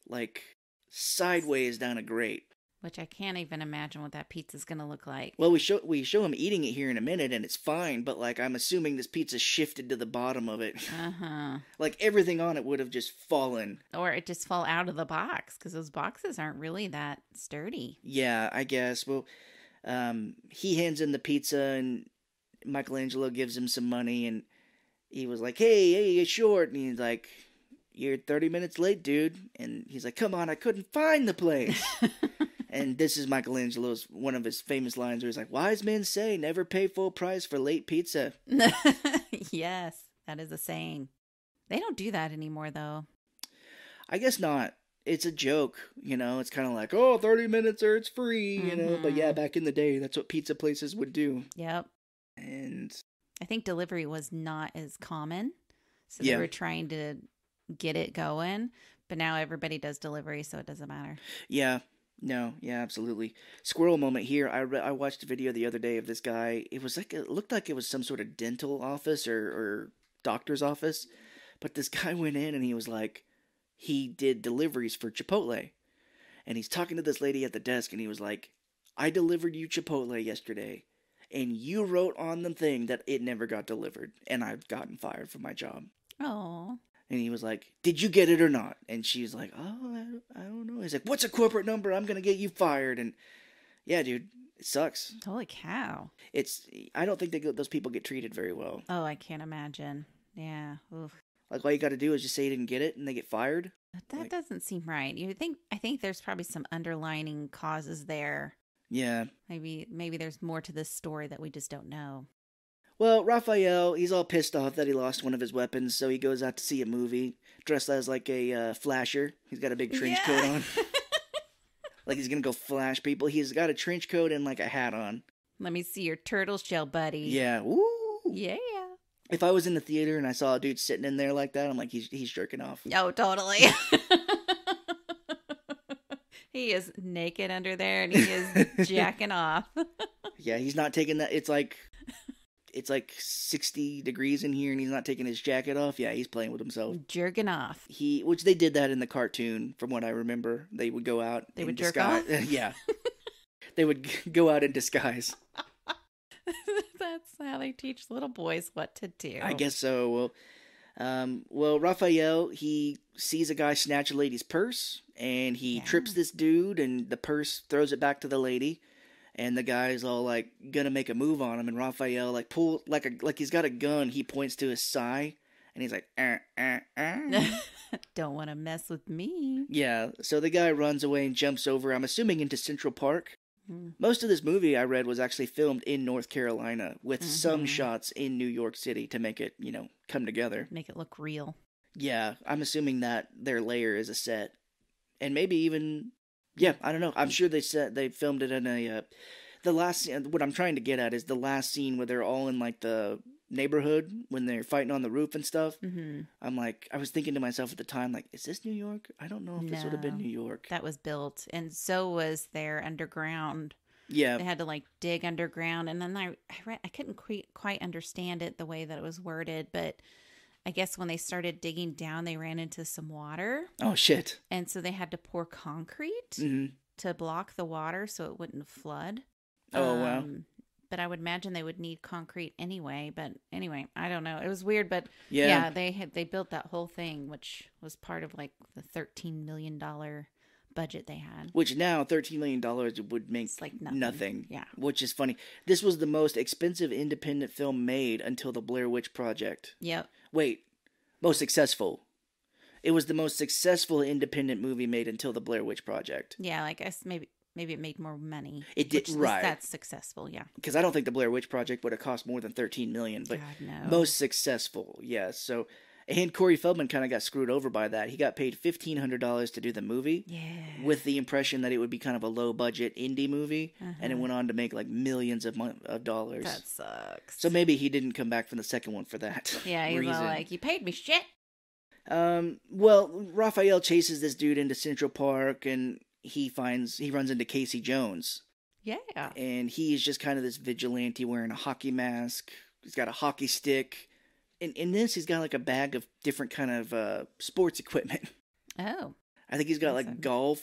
like sideways down a grate. Which I can't even imagine what that pizza's gonna look like. Well, we show we show him eating it here in a minute and it's fine, but like I'm assuming this pizza shifted to the bottom of it. Uh huh. <laughs> like everything on it would have just fallen. Or it just fall out of the box because those boxes aren't really that sturdy. Yeah, I guess. Well, um, he hands him the pizza, and Michelangelo gives him some money, and he was like, "Hey, hey, you're short," and he's like, "You're 30 minutes late, dude." And he's like, "Come on, I couldn't find the place." <laughs> and this is Michelangelo's one of his famous lines, where he's like, "Wise men say never pay full price for late pizza." <laughs> yes, that is a saying. They don't do that anymore, though. I guess not. It's a joke, you know. It's kind of like, "Oh, 30 minutes or it's free," you know. But yeah, Mhm. back in the day, that's what pizza places would do. Yep. And I think delivery was not as common. So Yeah. they were trying to get it going. But now everybody does delivery, so it doesn't matter. Yeah, no, yeah, absolutely. Squirrel moment here. I re- I watched a video the other day of this guy. It was like it looked like it was some sort of dental office or or doctor's office, but this <laughs> guy went in and he was like, he did deliveries for Chipotle, and he's talking to this lady at the desk and he was like, I delivered you Chipotle yesterday, and you wrote on the thing that it never got delivered, and I've gotten fired from my job. Oh. And he was like, "Did you get it or not?" And she's like, "Oh, I don't, I don't know." He's like, "What's a corporate number? I'm gonna get you fired." And yeah, dude, it sucks. Holy cow. It's I don't think they go, those people get treated very well. Oh, I can't imagine. Yeah. Oof. Like all you got to do is just say you didn't get it, and they get fired. But that Like- doesn't seem right. You think I think there's probably some underlining causes there. Yeah. Maybe maybe there's more to this story that we just don't know. Well, Raphael, he's all pissed off that he lost one of his weapons, so he goes out to see a movie dressed as like a uh, flasher. He's got a big trench coat on, <laughs> like he's gonna go flash people. He's got a trench coat and like a hat on. Let me see your turtle shell, buddy. Yeah. Woo. Yeah. If I was in the theater and I saw a dude sitting in there like that, I'm like, he's he's jerking off. Oh, totally. <laughs> he is naked under there and he is <laughs> jacking off. Yeah, he's not taking that. It's like, it's like 60 degrees in here, and he's not taking his jacket off. Yeah, he's playing with himself. Jerking off. He, which they did that in the cartoon, from what I remember. They would go out. They would jerk disguise. <laughs> yeah, they would go out in disguise. <laughs> That's how they teach little boys what to do. I guess so. Well, um, well, Raphael he sees a guy snatch a lady's purse, and he Yeah. trips this dude, and the purse throws it back to the lady, and the guy's all like gonna make a move on him, and Raphael like pull like a like he's got a gun. He points to his side, and he's like, eh, eh, eh. <laughs> don't want to mess with me. yeah. So the guy runs away and jumps over. I'm assuming into Central Park. Mm. Most of this movie I read was actually filmed in North Carolina with some Mhm. shots in New York City to make it, you know, come together. Make it look real. Yeah, I'm assuming that their lair is a set. And maybe even yeah, I don't know. I'm sure they said they filmed it in a uh, the last what I'm trying to get at is the last scene where they're all in like the neighborhood when they're fighting on the roof and stuff. hmm I'm like I was thinking to myself at the time like is this New York? I don't know if this would have been New York. That was built, and so was their underground. yeah. They had to like dig underground, and then I I, read, I couldn't quite quite understand it the way that it was worded, but I guess when they started digging down, they ran into some water, Oh shit. and so they had to pour concrete hmm to block the water so it wouldn't flood. Oh wow. Um, But I would imagine they would need concrete anyway. But anyway, I don't know. It was weird, but Yeah. yeah, they had they built that whole thing, which was part of like the thirteen million dollar budget they had. Which now thirteen million dollars would make It's like nothing. nothing. Yeah. Which is funny. This was the most expensive independent film made until the Blair Witch Project. Yep. Wait, most successful. It was the most successful independent movie made until the Blair Witch Project. Yeah, I guess maybe maybe it made more money. It did- right. That's successful. Yeah. Because I don't think the Blair Witch Project would have cost more than thirteen million, but God no. most successful, yes. So, and Corey Feldman kind of got screwed over by that. He got paid fifteen hundred dollars to do the movie. Yeah. with the impression that it would be kind of a low budget indie movie, and it Uh-huh. went on to make like millions of mon- of dollars. that sucks. So maybe he didn't come back from the second one for that. <laughs> yeah, he's all like, "You paid me shit." um, well, Raphael chases this dude into Central Park, and he finds he runs into Casey Jones, Yeah. and he's just kind of this vigilante wearing a hockey mask. He's got a hockey stick. In, in this, he's got like a bag of different kind of uh, sports equipment. <laughs> Oh. I think he's got like golf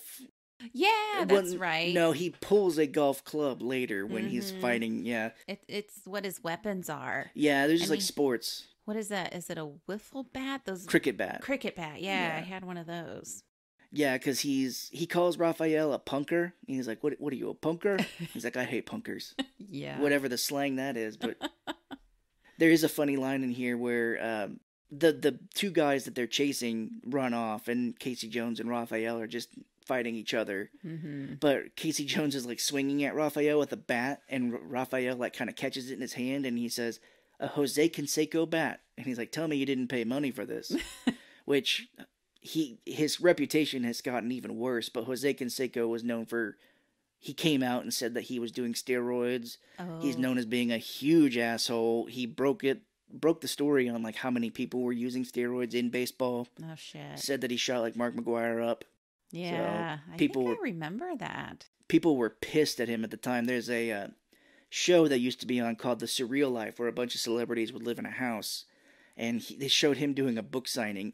Yeah, Well, that's right. No, he pulls a golf club later when he's Mhm. fighting. Yeah, It, it's what his weapons are. yeah. There's just I like mean- sports What is that? Is it a wiffle bat? Those cricket bat. cricket bat. Yeah, I had one of those. Yeah, because he's he calls Raphael a punker. And he's like, "What? What are you a punker?" <laughs> He's like, "I hate punkers." <laughs> Yeah. Whatever the slang that is, but there is a funny line in here where um, the the two guys that they're chasing run off, and Casey Jones and Raphael are just fighting each other. Mm-hmm. But Casey Jones is like swinging at Raphael with a bat, and R- Raphael like kind of catches it in his hand, and he says, "A Jose Canseco bat," and he's like, "Tell me you didn't pay money for this," <laughs> which he his reputation has gotten even worse. But Jose Canseco was known for he came out and said that he was doing steroids. Oh. He's known as being a huge asshole. He broke it broke the story on like how many people were using steroids in baseball. Oh shit. Said that he shot like Mark McGwire up. Yeah. people I I remember that. people were pissed at him at the time. There's a uh, show that used to be on called The Surreal Life, where a bunch of celebrities would live in a house, and he, they showed him doing a book signing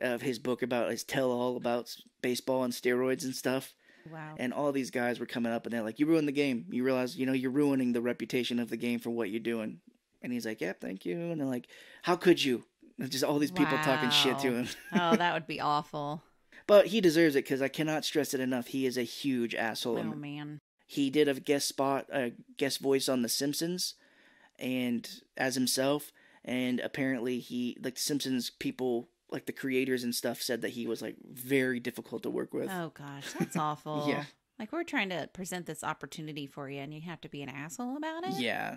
of his book about his tell-all about baseball and steroids and stuff. Wow. And all these guys were coming up, and they're like, "You ruined the game. You realize, you know, you're ruining the reputation of the game for what you're doing." And he's like, "Yeah, thank you." And they're like, "How could you?" And just all these people talking shit to him. <laughs> oh, that would be <laughs> awful. but he deserves it because I cannot stress it enough. He is a huge asshole. Oh man. he did a guest spot, a guest voice on The Simpsons, and as himself. And apparently, he like the Simpsons people, like the creators and stuff, said that he was like very difficult to work with. Oh gosh, <laughs> that's awful. Yeah. Like we're trying to present this opportunity for you, and you have to be an asshole about it. Yeah,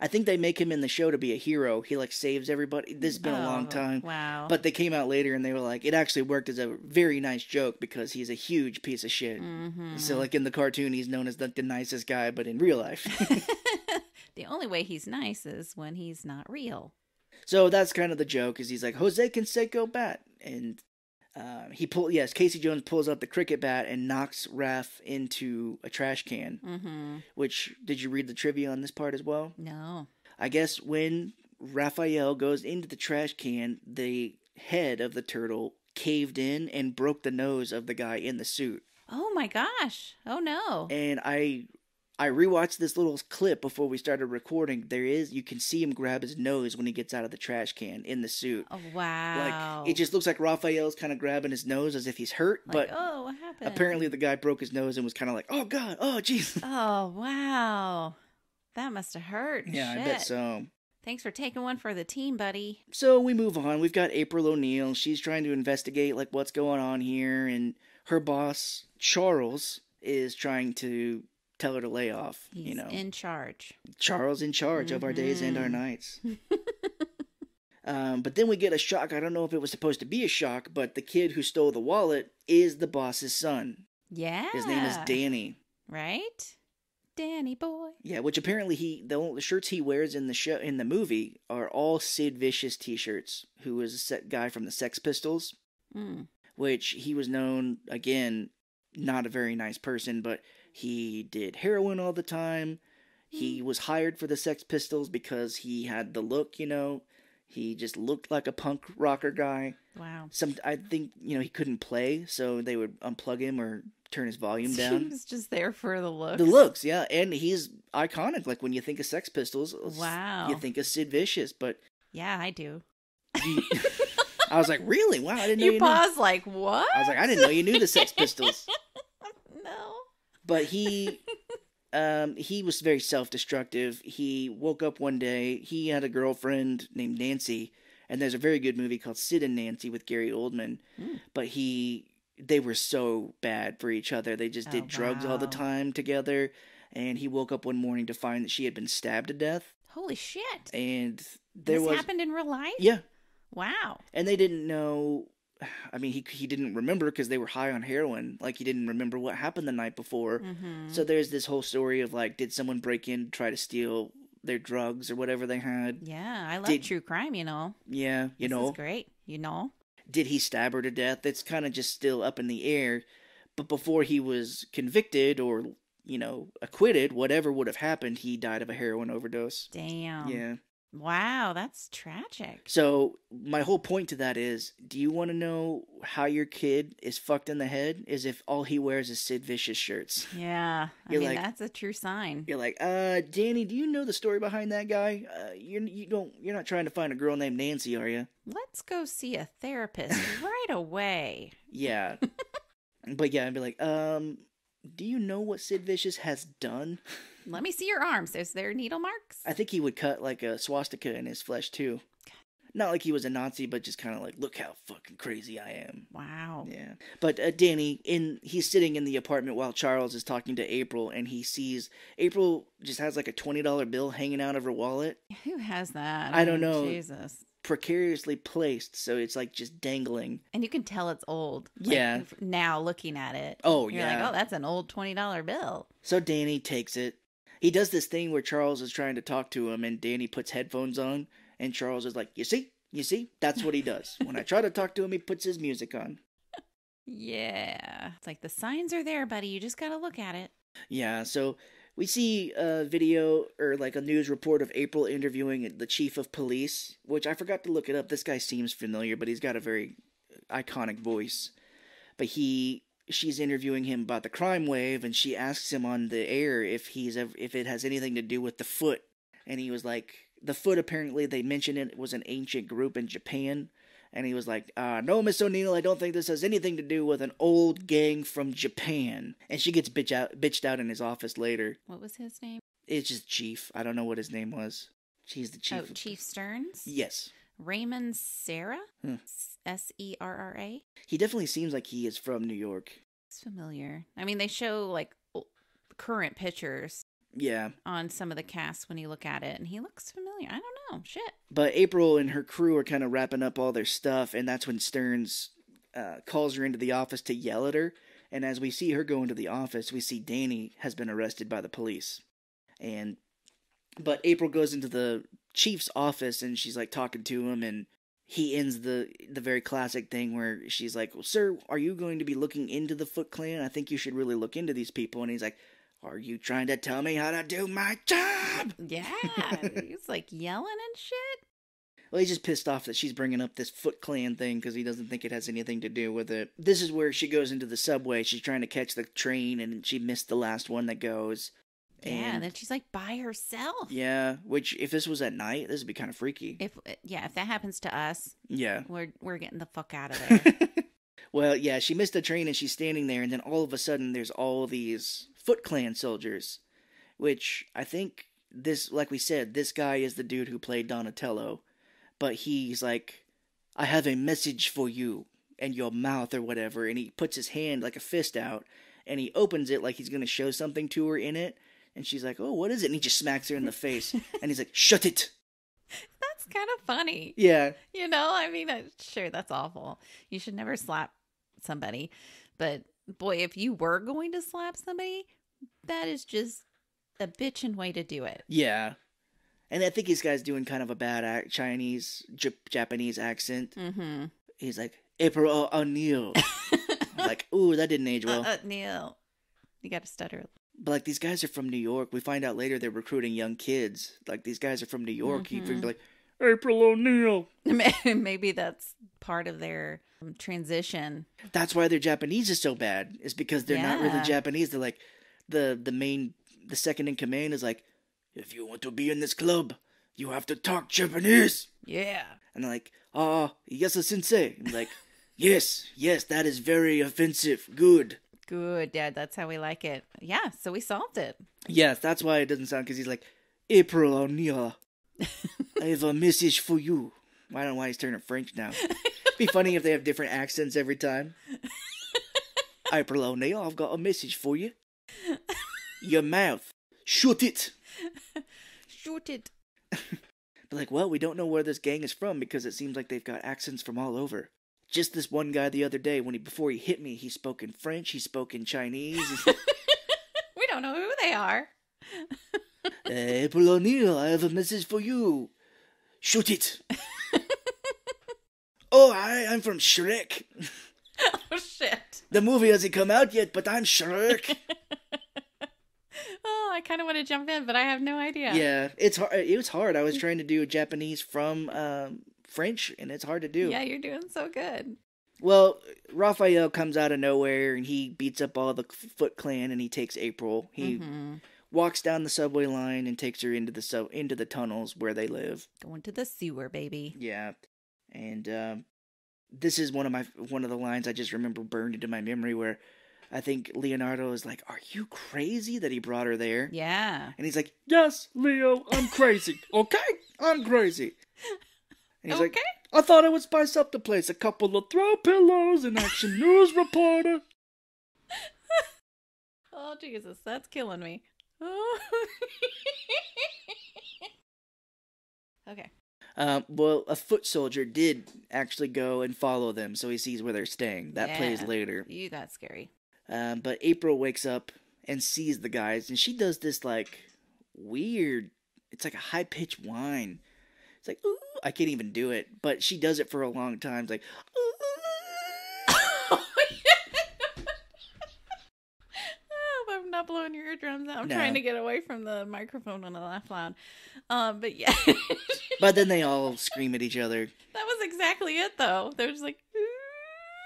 I think they make him in the show to be a hero. He like saves everybody. This has been a long Oh, time. Wow. But they came out later and they were like, it actually worked as a very nice joke because he's a huge piece of shit. hmm So, like in the cartoon, he's known as like the nicest guy, but in real life. <laughs> <laughs> the only way he's nice is when he's not real. So that's kind of the joke. Is he's like Jose Canseco bat, and uh, he pull yes Casey Jones pulls out the cricket bat and knocks Raph into a trash can. Mm-hmm. Which did you read the trivia on this part as well? No. I guess when Raphael goes into the trash can, the head of the turtle caved in and broke the nose of the guy in the suit. Oh my gosh. Oh no. And I I rewatched this little clip before we started recording. There is you can see him grab his nose when he gets out of the trash can in the suit. oh wow. Like it just looks like Raphael's kind of grabbing his nose as if he's hurt, Like, but oh, what happened? apparently the guy broke his nose and was kind of like, "Oh God, oh jeez." <laughs> Oh wow. That must have hurt. Yeah, Shit. I bet so. Thanks for taking one for the team, buddy. So we move on. We've got April O'Neil. She's trying to investigate like what's going on here, and her boss Charles is trying to tell her to lay off. He's you know, in charge. Charles in charge of our days and our Mhm. nights. <laughs> um, but then we get a shock. I don't know if it was supposed to be a shock, but the kid who stole the wallet is the boss's son. Yeah. His name is Danny. Right? Danny boy. Yeah, which apparently he the, only, the shirts he wears in the show in the movie are all Sid Vicious T-shirts, who was a set guy from the Sex Pistols, Mm. which he was known again not a very nice person, but he did heroin all the time. He mm. was hired for the Sex Pistols because he had the look, you know. He just looked like a punk rocker guy. Wow. Some I think, you know, he couldn't play, so they would unplug him or turn his volume <laughs> down. He was just there for the looks. The looks, yeah, and he's iconic. Like when you think of Sex Pistols, Wow. you think of Sid Vicious. But Yeah, I do. you- <laughs> I was like, really? Wow, I didn't know You you, knew. pause like what? I was like, I didn't know you knew the Sex Pistols. <laughs> But he, <laughs> um, he was very self-destructive. He woke up one day. He had a girlfriend named Nancy, and there's a very good movie called Sid and Nancy with Gary Oldman. Mm. But he, they were so bad for each other. They just did Oh, drugs all the time together. And he woke up one morning to find that she had been stabbed to death. Holy shit. and there this was happened in real life? yeah Wow. and they didn't know i mean he he didn't remember because they were high on heroin like he didn't remember what happened the night before. Hmm so there's this whole story of like did someone break in try to steal their drugs or whatever they had? Yeah, I love Did- true crime, you know. yeah you This know. great, you know. did he stab her to death? It's kind of just still up in the air. But before he was convicted or you know acquitted whatever would have happened he died of a heroin overdose. Damn. yeah Wow, that's tragic. So my whole point to that is, do you want to know how your kid is fucked in the head? Is if all he wears is Sid Vicious shirts. Yeah. I You're mean, like- that's a true sign. You're like, uh, Danny, do you know the story behind that guy? Uh, you you don't you're not trying to find a girl named Nancy, are you? Let's go see a therapist <laughs> right away. Yeah. <laughs> but yeah, I'd be like, um, do you know what Sid Vicious has done? Let me see your arms. Is there needle marks? I think he would cut like a swastika in his flesh too. Not like he was a Nazi, but just kind of like, look how fucking crazy I am. Wow. Yeah, but uh, Danny in he's sitting in the apartment while Charles is talking to April, and he sees April just has like a twenty dollar bill hanging out of her wallet, Who has that? I don't Oh, know. Jesus. Precariously placed, so it's like just dangling. And you can tell it's old. like, Yeah. Now looking at it. Oh You're yeah. like, oh, that's an old $20 bill. So Danny takes it. He does this thing where Charles is trying to talk to him, and Danny puts headphones on, and Charles is like, "You see, you see, that's what he does. <laughs> when I try to talk to him, he puts his music on." Yeah. It's like the signs are there, buddy. You just got to look at it. Yeah, so we see a video or like a news report of April interviewing the chief of police, which I forgot to look it up. This guy seems familiar, but he's got a very uh, iconic voice. But he she's interviewing him about the crime wave and she asks him on the air if he's ever, if it has anything to do with the foot. And he was like the foot apparently they mentioned it was an ancient group in Japan. And he was like, uh, no, Miss O'Neil, I don't think this has anything to do with an old gang from Japan. And she gets bitch out, bitched out in his office later. What was his name? It's just Chief. I don't know what his name was. She's the chief. Oh, Chief Stearns? Yes. Raymond Serra? Hmm. S E R R A? He definitely seems like he is from New York. It's familiar. I mean, they show like current pictures Yeah. on some of the casts when you look at it, and he looks familiar. I don't know. Shit. But April and her crew are kind of wrapping up all their stuff, and that's when Stearns uh, calls her into the office to yell at her. And as we see her go into the office, we see Danny has been arrested by the police. And but April goes into the chief's office and she's like talking to him and he ends the the very classic thing where she's like, well, "Sir, are you going to be looking into the Foot Clan? I think you should really look into these people." And he's like, "Are you trying to tell me how to do my job?" <laughs> Yeah. he's like yelling and shit. Well, he's just pissed off that she's bringing up this Foot Clan thing because he doesn't think it has anything to do with it. This is where she goes into the subway. She's trying to catch the train, and she missed the last one that goes. Yeah. And- And then she's like by herself. Yeah, which if this was at night, this would be kind of freaky. If yeah, if that happens to us, yeah. we're we're getting the fuck out of <laughs> there. Well, yeah, she missed the train and she's standing there, and then all of a sudden there's all these Foot Clan soldiers, which I think this, like we said, this guy is the dude who played Donatello, but he's like, I have a message for you and your mouth or whatever, and he puts his hand like a fist out. and he opens it like he's gonna show something to her in it, and she's like, "Oh, what is it?" And he just smacks her in the face, <laughs> and he's like, "Shut it." That's kind of funny. Yeah, You know, I mean, uh, sure, that's awful. You should never slap somebody. But boy, if you were going to slap somebody, that is just a bitchin' way to do it. yeah. And I think this guy's doing kind of a bad act, Chinese, J- Japanese accent. Mm-hmm. He's like, April O'Neil. <laughs> Like, ooh, that didn't age well. uh, uh, Neil, you got to stutter. But like these guys are from New York. We find out later they're recruiting young kids. Like these guys are from New York. You Mhm. can be like, April O'Neil. <laughs> Maybe that's part of their transition. That's why their Japanese is so bad. Is because they're not really Japanese. They're like the the main the second in command is like, if you want to be in this club, you have to talk Japanese. Yeah. And they're like, ah, yes, sensei. And like, <laughs> yes, yes, that is very offensive. Good. Good, Dad. That's how we like it. Yeah. So we solved it. Yes, that's why it doesn't sound because he's like, April O'Neil, <laughs> I have a message for you. I don't know why he's turning French now. <laughs> It'd be funny if they have different accents every time. <laughs> April O'Neil, I've got a message for you. Your mouth. Shut it. Shoot it. <laughs> But like, well, we don't know where this gang is from because it seems like they've got accents from all over. Just this one guy the other day, when he before he hit me, he spoke in French, he spoke in Chinese. <laughs> We don't know who they are. April O'Neil, I have a message for you. Shoot it. Oh, hi, I'm from Shrek. <laughs> oh shit. The movie hasn't come out yet, but I'm Shrek. <laughs> Oh, I kind of want to jump in, but I have no idea. yeah, it's hard. It was hard. I was trying to do Japanese from um, French, and it's hard to do. Yeah, you're doing so good. Well, Raphael comes out of nowhere and he beats up all the Foot Clan and he takes April. He Mhm. walks down the subway line and takes her into the sub- into the tunnels where they live. Going to the sewer, baby. Yeah, and um, this is one of my one of the lines I just remember burned into my memory where I think Leonardo is like, "Are you crazy that he brought her there?" Yeah. And he's like, "Yes, Leo, I'm crazy. okay, I'm crazy." And he's okay. like, "I thought I would spice up the place. A couple of throw pillows, an action news reporter." <laughs> oh Jesus, that's killing me. Oh. <laughs> okay. Um, well, a foot soldier did actually go and follow them, so he sees where they're staying. That plays later. You got scary. Um, but April wakes up and sees the guys, and she does this like weird. It's like a high pitched whine. It's like ooh, I can't even do it, but she does it for a long time. It's like. oh, not blowing your eardrums out. I'm No. trying to get away from the microphone when I laugh loud. Um, but yeah, <laughs> but then they all scream at each other. that was exactly it, though. They're just like,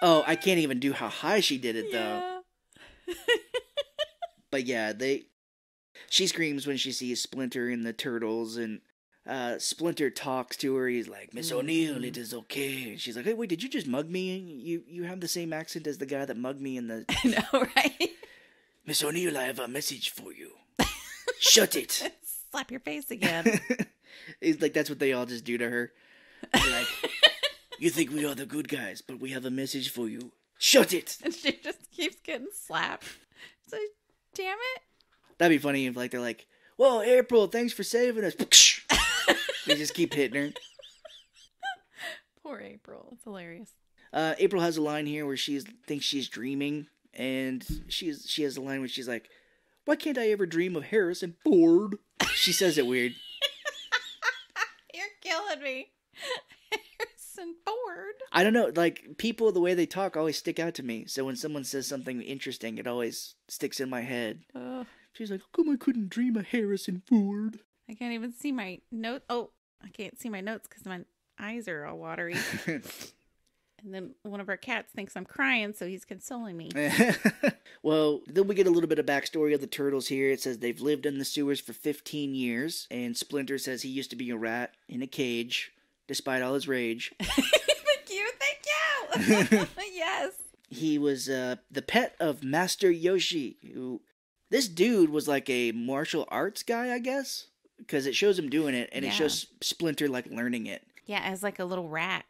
Oh, I can't even do how high she did it though. <laughs> But yeah, they. She screams when she sees Splinter and the turtles, and uh, Splinter talks to her. He's like, "Miss O'Neil, it is okay." And she's like, "Hey, wait, did you just mug me? You you have the same accent as the guy that mugged me in the." <laughs> I know, right? Miss O'Neil, I have a message for you. <laughs> Shut it. Slap your face again. <laughs> it's like that's what they all just do to her. They're like, <laughs> you think we are the good guys, but we have a message for you. Shut it. and she just keeps getting slapped. So, damn it. That'd be funny if like they're like, "Whoa, April, thanks for saving us." they just keep hitting her. Poor April. It's hilarious. Uh, April has a line here where she thinks she's dreaming, and she's she has a line where she's like, "Why can't I ever dream of Harrison Ford?" She says it weird. <laughs> You're killing me. <laughs> Harrison Ford. I don't know, like people the way they talk always stick out to me. So when someone says something interesting, it always sticks in my head. Oh, She's like, "How come I couldn't dream of Harrison Ford?" I can't even see my note. Oh, I can't see my notes because my eyes are all watery. <laughs> and then one of our cats thinks I'm crying, so he's consoling me. <laughs> well, then we get a little bit of backstory of the turtles here. It says they've lived in the sewers for 15 years, and Splinter says he used to be a rat in a cage, despite all his rage. <laughs> thank you, thank you. <laughs> yes. He was uh, the pet of Master Yoshi, who this dude was like a martial arts guy, I guess, because it shows him doing it, and it shows Splinter like learning it. Yeah, as like a little rat,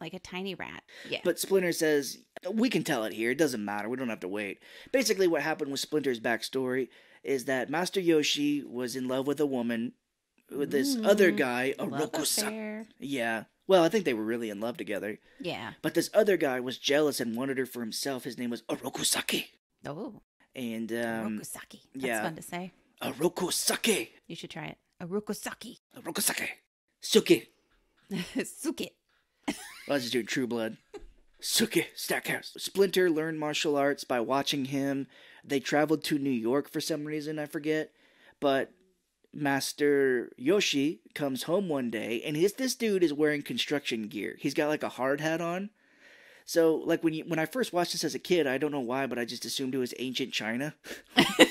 like a tiny rat. Yeah. But Splinter says, we can tell it here. It doesn't matter. We don't have to wait. Basically, what happened with Splinter's backstory is that Master Yoshi was in love with a woman, with this other Mm, guy, Love Oroku-san. affair. Yeah. Well, I think they were really in love together. Yeah. But this other guy was jealous and wanted her for himself. His name was Orokusaki. Oh, And, um, Rokusaki. That's yeah. fun to say. Orokusaki. You should try it. A Rokusaki. Orokusaki. Suki. <laughs> Suki. Just doing True Blood. Sookie Stackhouse. Splinter learned martial arts by watching him. They traveled to New York for some reason, I forget. But Master Yoshi comes home one day and his this dude is wearing construction gear. He's got like a hard hat on. So like when you when I first watched this as a kid, I don't know why, but I just assumed it was ancient China.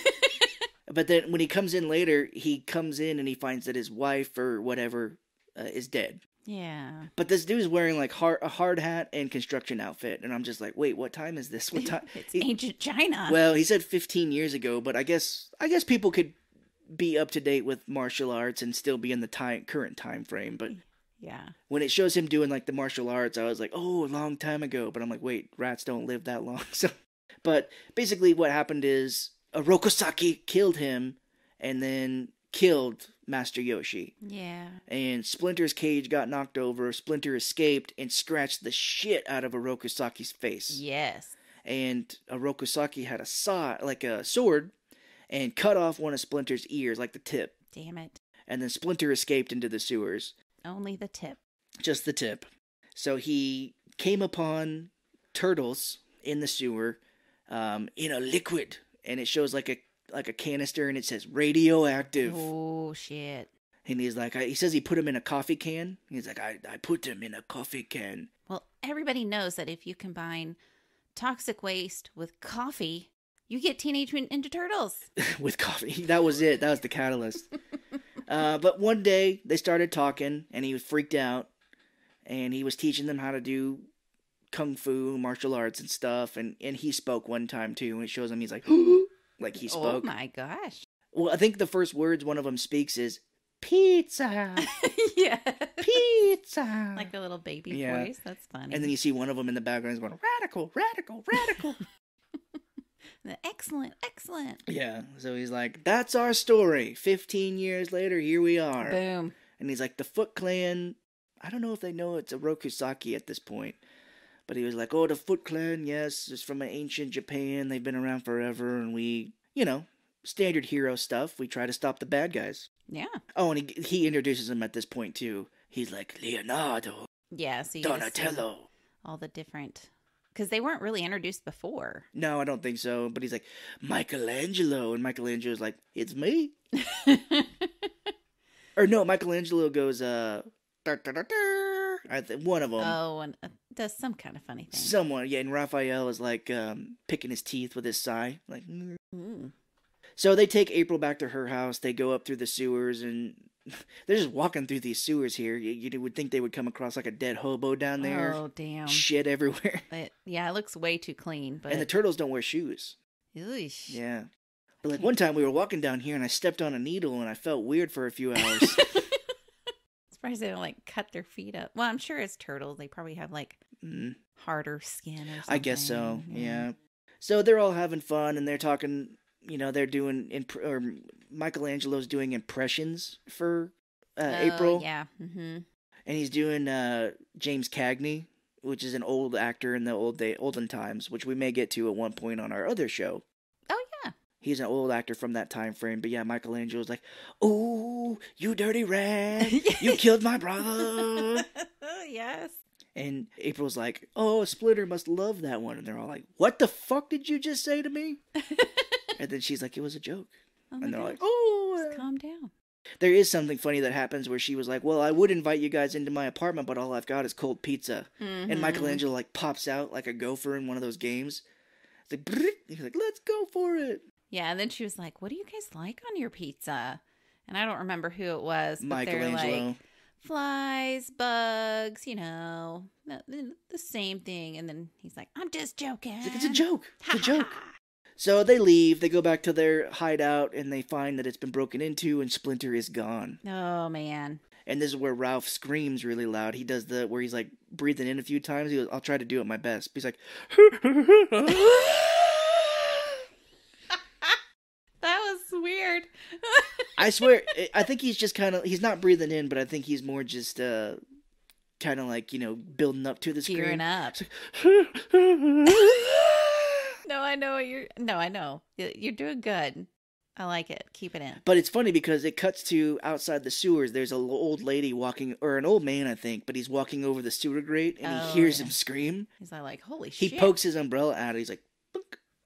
<laughs> but then when he comes in later, he comes in and he finds that his wife or whatever uh, is dead. Yeah. But this dude's wearing like hard, a hard hat and construction outfit, and I'm just like, wait, what time is this? What time? <laughs> It's He- ancient China. well, he said 15 years ago, but I guess I guess people could be up to date with martial arts and still be in the time current time frame. But <laughs> yeah. when it shows him doing like the martial arts, I was like, oh, a long time ago. But I'm like, wait, rats don't live that long. <laughs> So, but basically, what happened is a Orokusaki killed him, and then killed Master Yoshi Yeah. and Splinter's cage got knocked over. Splinter escaped and scratched the shit out of Orokusaki's face. Yes. And Orokusaki had a saw, like a sword, and cut off one of Splinter's ears, like the tip. Damn it. And then Splinter escaped into the sewers, Only the tip. just the tip. So he came upon turtles in the sewer, um, in a liquid, and it shows like a like a canister, and it says radioactive. Oh shit. And he's like, I, he says he put him in a coffee can. He's like, I, I put him in a coffee can. Well, everybody knows that if you combine toxic waste with coffee, you get Teenage Mutant Ninja Turtles. <laughs> with coffee. That was it. That was the catalyst. <laughs> uh, but one day they started talking, and he was freaked out, and he was teaching them how to do kung fu, martial arts, and stuff. And and he spoke one time too, and it shows him he's like, <gasps> like he oh spoke. Oh my gosh. Well, I think the first words one of them speaks is pizza, <laughs> yeah. pizza. like a little baby Yeah. voice. That's funny. and then you see one of them in the background is going radical, radical, radical. <laughs> excellent, excellent. yeah. So he's like, "That's our story." Fifteen years later, here we are. Boom. And he's like, the Foot Clan, I don't know if they know it's a Rokusaki at this point. But he was like, oh, the Foot Clan, yes, it's from ancient Japan. They've been around forever. And we, you know, standard hero stuff. We try to stop the bad guys. Yeah. Oh, and he, he introduces him at this point, too. He's like, Leonardo, Yeah. So you just see Donatello. all the different because they weren't really introduced before. No, I don't think so. But he's like, Michelangelo. And Michelangelo's like, it's me. <laughs> Or no, Michelangelo goes, uh. I think one of them. oh, and uh, does some kind of funny thing. Someone, yeah, and Raphael is like um, picking his teeth with his sai. Like, "Mm." Mm. so they take April back to her house. They go up through the sewers, and <laughs> they're just walking through these sewers here. You, you would think they would come across like a dead hobo down there, Oh damn. shit everywhere. <laughs> It, yeah, it looks way too clean. But and the turtles don't wear shoes. Eesh. Yeah. But like one time we were walking down here, and I stepped on a needle, and I felt weird for a few <laughs> hours. Surprised they don't like cut their feet up. Well, I'm sure it's turtles. They probably have like mm. harder skin or something. I guess so. Yeah. So they're all having fun and they're talking. You know, they're doing imp- or Michelangelo's doing impressions for uh, Oh, April, Yeah. Mm-hmm. and he's doing uh, James Cagney, which is an old actor in the old day, olden times, which we may get to at one point on our other show. He's an old actor from that time frame, but yeah, Michelangelo's like, "Oh, you dirty rat! <laughs> You killed my brother!" <laughs> yes. And April's like, "Oh, Splinter must love that one." And they're all like, "What the fuck did you just say to me?" <laughs> and then she's like, "It was a joke." Oh And they're like, "Oh." Just calm down. There is something funny that happens where she was like, "Well, I would invite you guys into my apartment, but all I've got is cold pizza." And Mhm. Michelangelo like pops out like a gopher in one of those games. It's like, he's like, "Let's go for it." Yeah, and then she was like, "What do you guys like on your pizza?" And I don't remember who it was, but they're like flies, bugs, you know, the, the, same thing. And then he's like, "I'm just joking." Like, "It's a joke. <laughs> It's a joke." So they leave. They go back to their hideout and they find that it's been broken into and Splinter is gone. oh man. And this is where Ralph screams really loud. He does the where he's like breathing in a few times. He goes, "I'll try to do it my best." He's like, <laughs> <laughs> That was weird. I swear, I- I think he's just kind of he's not breathing in, but I think he's more just uh kind of like you know building up to the scream. Gearing up. <laughs> No, I know what you're. No, I know. You're doing good. I like it. Keep it in. But it's funny because it cuts to outside the sewers. There's an old lady walking, or an old man, I think, but he's walking over the sewer grate and Oh, he hears yeah. him scream. He's like, holy He shit. pokes his umbrella out. He's like, <laughs> <laughs>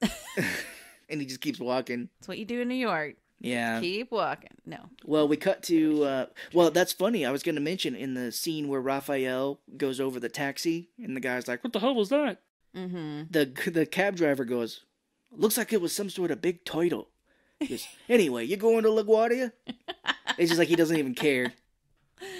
and he just keeps walking. That's what you do in New York. Yeah. Keep walking. No. Well, we cut to. Uh, well, that's funny. I was going to mention in the scene where Raphael goes over the taxi, and the guy's like, "What the hell was that?" Mm-hmm. The the cab driver goes, "Looks like it was some sort of big turtle." Goes, <laughs> "Anyway, you going to LaGuardia?" It's just like he doesn't even care. <laughs>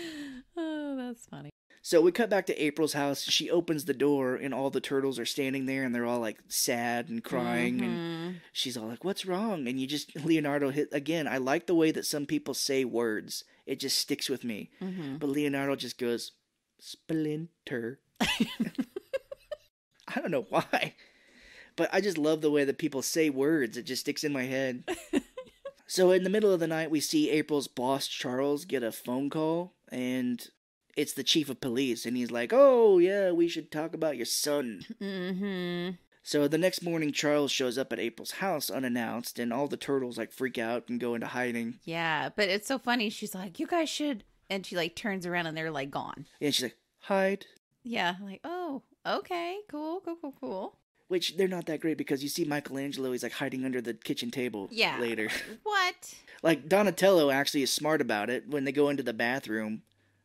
Oh, that's funny. So we cut back to April's house. She opens the door, and all the turtles are standing there, and they're all like sad and crying. And Mhm. she's all like, "What's wrong?" And you just Leonardo hit again. I like the way that some people say words. It just sticks with me. Mhm. But Leonardo just goes, "Splinter." <laughs> I don't know why, but I just love the way that people say words. It just sticks in my head. <laughs> so in the middle of the night, we see April's boss Charles get a phone call, and it's the chief of police, and he's like, "Oh yeah, we should talk about your son." Mm-hmm. So the next morning, Charles shows up at April's house unannounced, and all the turtles like freak out and go into hiding. Yeah, but it's so funny. She's like, "You guys should," and she like turns around and they're like gone. And she's like, "Hide." Yeah, like, oh, okay, cool, cool, cool, cool. Which they're not that great because you see Michelangelo, he's like hiding under the kitchen table Yeah. later. What? <laughs> Like Donatello actually is smart about it. When they go into the bathroom,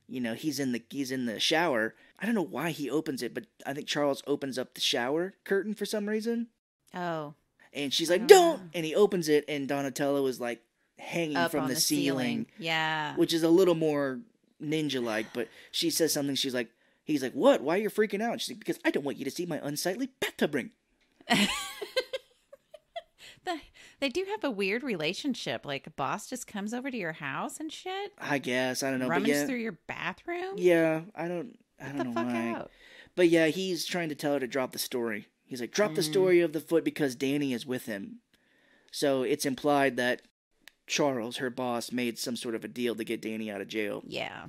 you know, he's in the he's in the shower. I don't know why he opens it, but I think Charles opens up the shower curtain for some reason. Oh, And she's like, Oh. "Don't!" And he opens it, and Donatello is like hanging up from on the, ceiling, Yeah. which is a little more ninja-like. But she says something. She's like, "He's like, what? Why are you freaking out?" She's like, "Because I don't want you to see my unsightly bathtub ring." <laughs> The- they do have a weird relationship. Like, a boss just comes over to your house and shit, I guess I don't know. But rummages yeah, through your bathroom. yeah, I don't. I Get don't the know fuck why. out. But yeah, he's trying to tell her to drop the story. He's like, drop the Mm. story of the foot because Danny is with him. So it's implied that Charles, her boss, made some sort of a deal to get Danny out of jail. Yeah.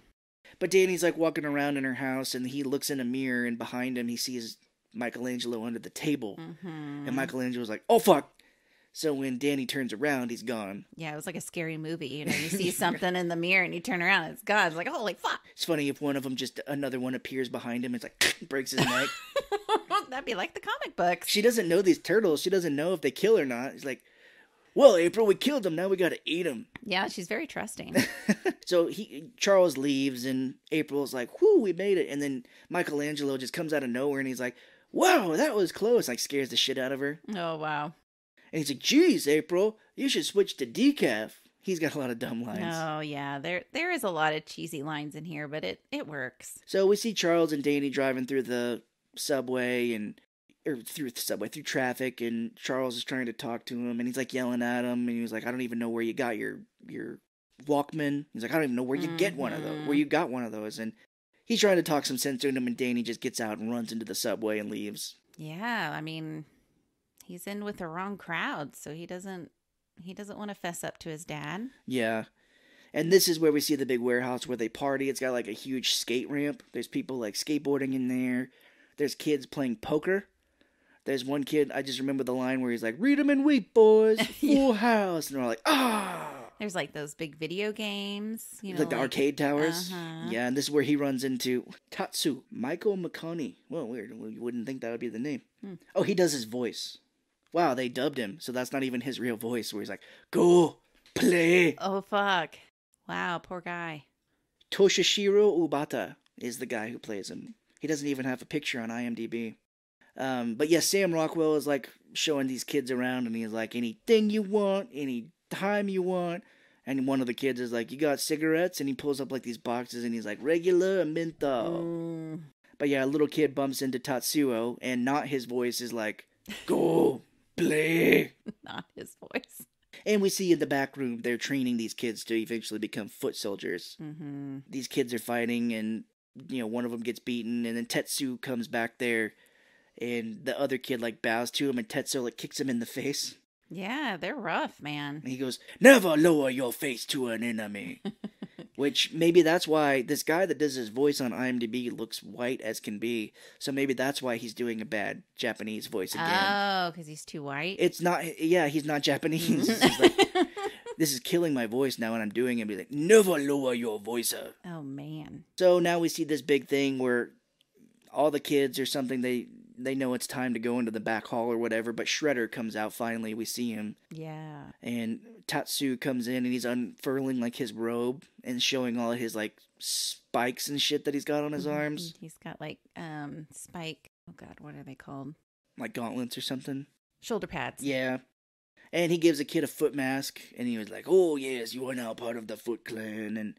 But Danny's like walking around in her house and he looks in a mirror and behind him he sees Michelangelo under the table. hmm And Michelangelo's like, oh fuck. So when Danny turns around, he's gone. Yeah, it was like a scary movie. You know, you <laughs> see something in the mirror and you turn around, and it's gone. It's like, holy fuck. It's funny if one of them just another one appears behind him. It's like <laughs> breaks his neck. <laughs> That'd be like the comic books. she doesn't know these turtles. She doesn't know if they kill or not. It's like, well, April, we killed them. Now we got to eat them. Yeah, she's very trusting. So he Charles leaves, and April's like, "Whoo, we made it!" And then Michelangelo just comes out of nowhere, and he's like, "Wow, that was close!" Like scares the shit out of her. oh wow. And he's like, "Geez, April, you should switch to decaf." He's got a lot of dumb lines. Oh yeah, there there is a lot of cheesy lines in here, but it it works. So we see Charles and Danny driving through the subway and or through the subway through traffic, and Charles is trying to talk to him, and he's like yelling at him, and he was like, "I don't even know where you got your your Walkman." He's like, "I don't even know where you get one of those, where mm-hmm. you got one of those," and he's trying to talk some sense into him, and Danny just gets out and runs into the subway and leaves. Yeah, I mean, he's in with the wrong crowd, so he doesn't he doesn't want to fess up to his dad. Yeah. And this is where we see the big warehouse where they party. It's got like a huge skate ramp. There's people like skateboarding in there. There's kids playing poker. There's one kid, I just remember the line where he's like, Read 'em and weep, boys. <laughs> Full house. And they're like, Ah. There's like those big video games, you know, like the arcade towers. Uh-huh. Yeah, and this is where he runs into Tatsu, Michael McConnohie. Well, weird. You wouldn't think that would be the name. Hmm. Oh, he does his voice. Wow, they dubbed him. So that's not even his real voice where he's like, Go, play. Oh fuck! Wow, poor guy. Toshishiro Obata is the guy who plays him. He doesn't even have a picture on IMDb. Um, but yeah, Sam Rockwell is like showing these kids around, and he's like, anything you want, any time you want. And one of the kids is like, you got cigarettes? And he pulls up like these boxes, and he's like, regular and menthol. Mm, But yeah, a little kid bumps into Tatsu, and not his voice is like, go play. <laughs> not his voice. And we see in the back room they're training these kids to eventually become foot soldiers. Mm-hmm. These kids are fighting, and you know one of them gets beaten, and then Tatsu comes back there, and the other kid like bows to him, and Tatsu like kicks him in the face. Yeah, they're rough, man. And he goes, "Never lower your face to an enemy." <laughs> Which maybe that's why this guy that does his voice on IMDb looks white as can be. So maybe that's why he's doing a bad Japanese voice again. Oh, because he's too white. it's not. Yeah, he's not Japanese. Mm. It's like, <laughs> this is killing my voice now when I'm doing it. Be like, never lower your voice. up." oh man. So now we see this big thing where all the kids or something they they know it's time to go into the back hall or whatever. But Shredder comes out finally. We see him. Yeah. and Tatsu comes in and he's unfurling like his robe and showing all his like spikes and shit that he's got on his Mhm. arms, He's got like um spike. Oh god, what are they called? like gauntlets or something. Shoulder pads. Yeah. And he gives a kid a foot mask and he was like, "Oh yes, you are now part of the Foot Clan." And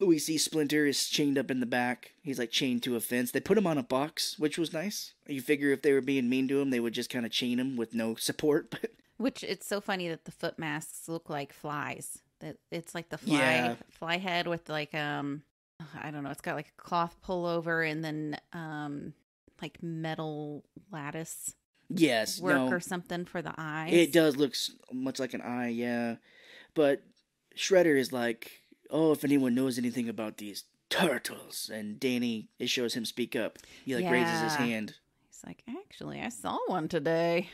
we see Splinter is chained up in the back. He's like chained to a fence. They put him on a box, which was nice. You figure if they were being mean to him, they would just kind of chain him with no support. <laughs> But Which it's so funny that the foot masks look like flies. That it's like the fly Yeah. fly head with like um I don't know, it's got like a cloth pullover and then um like metal lattice yes, work no, or something for the eyes. It does look much like an eye, yeah. But Shredder is like, oh, if anyone knows anything about these turtles, and Danny, it shows him speak up. He like raises his hand. He's like, actually, I saw one today.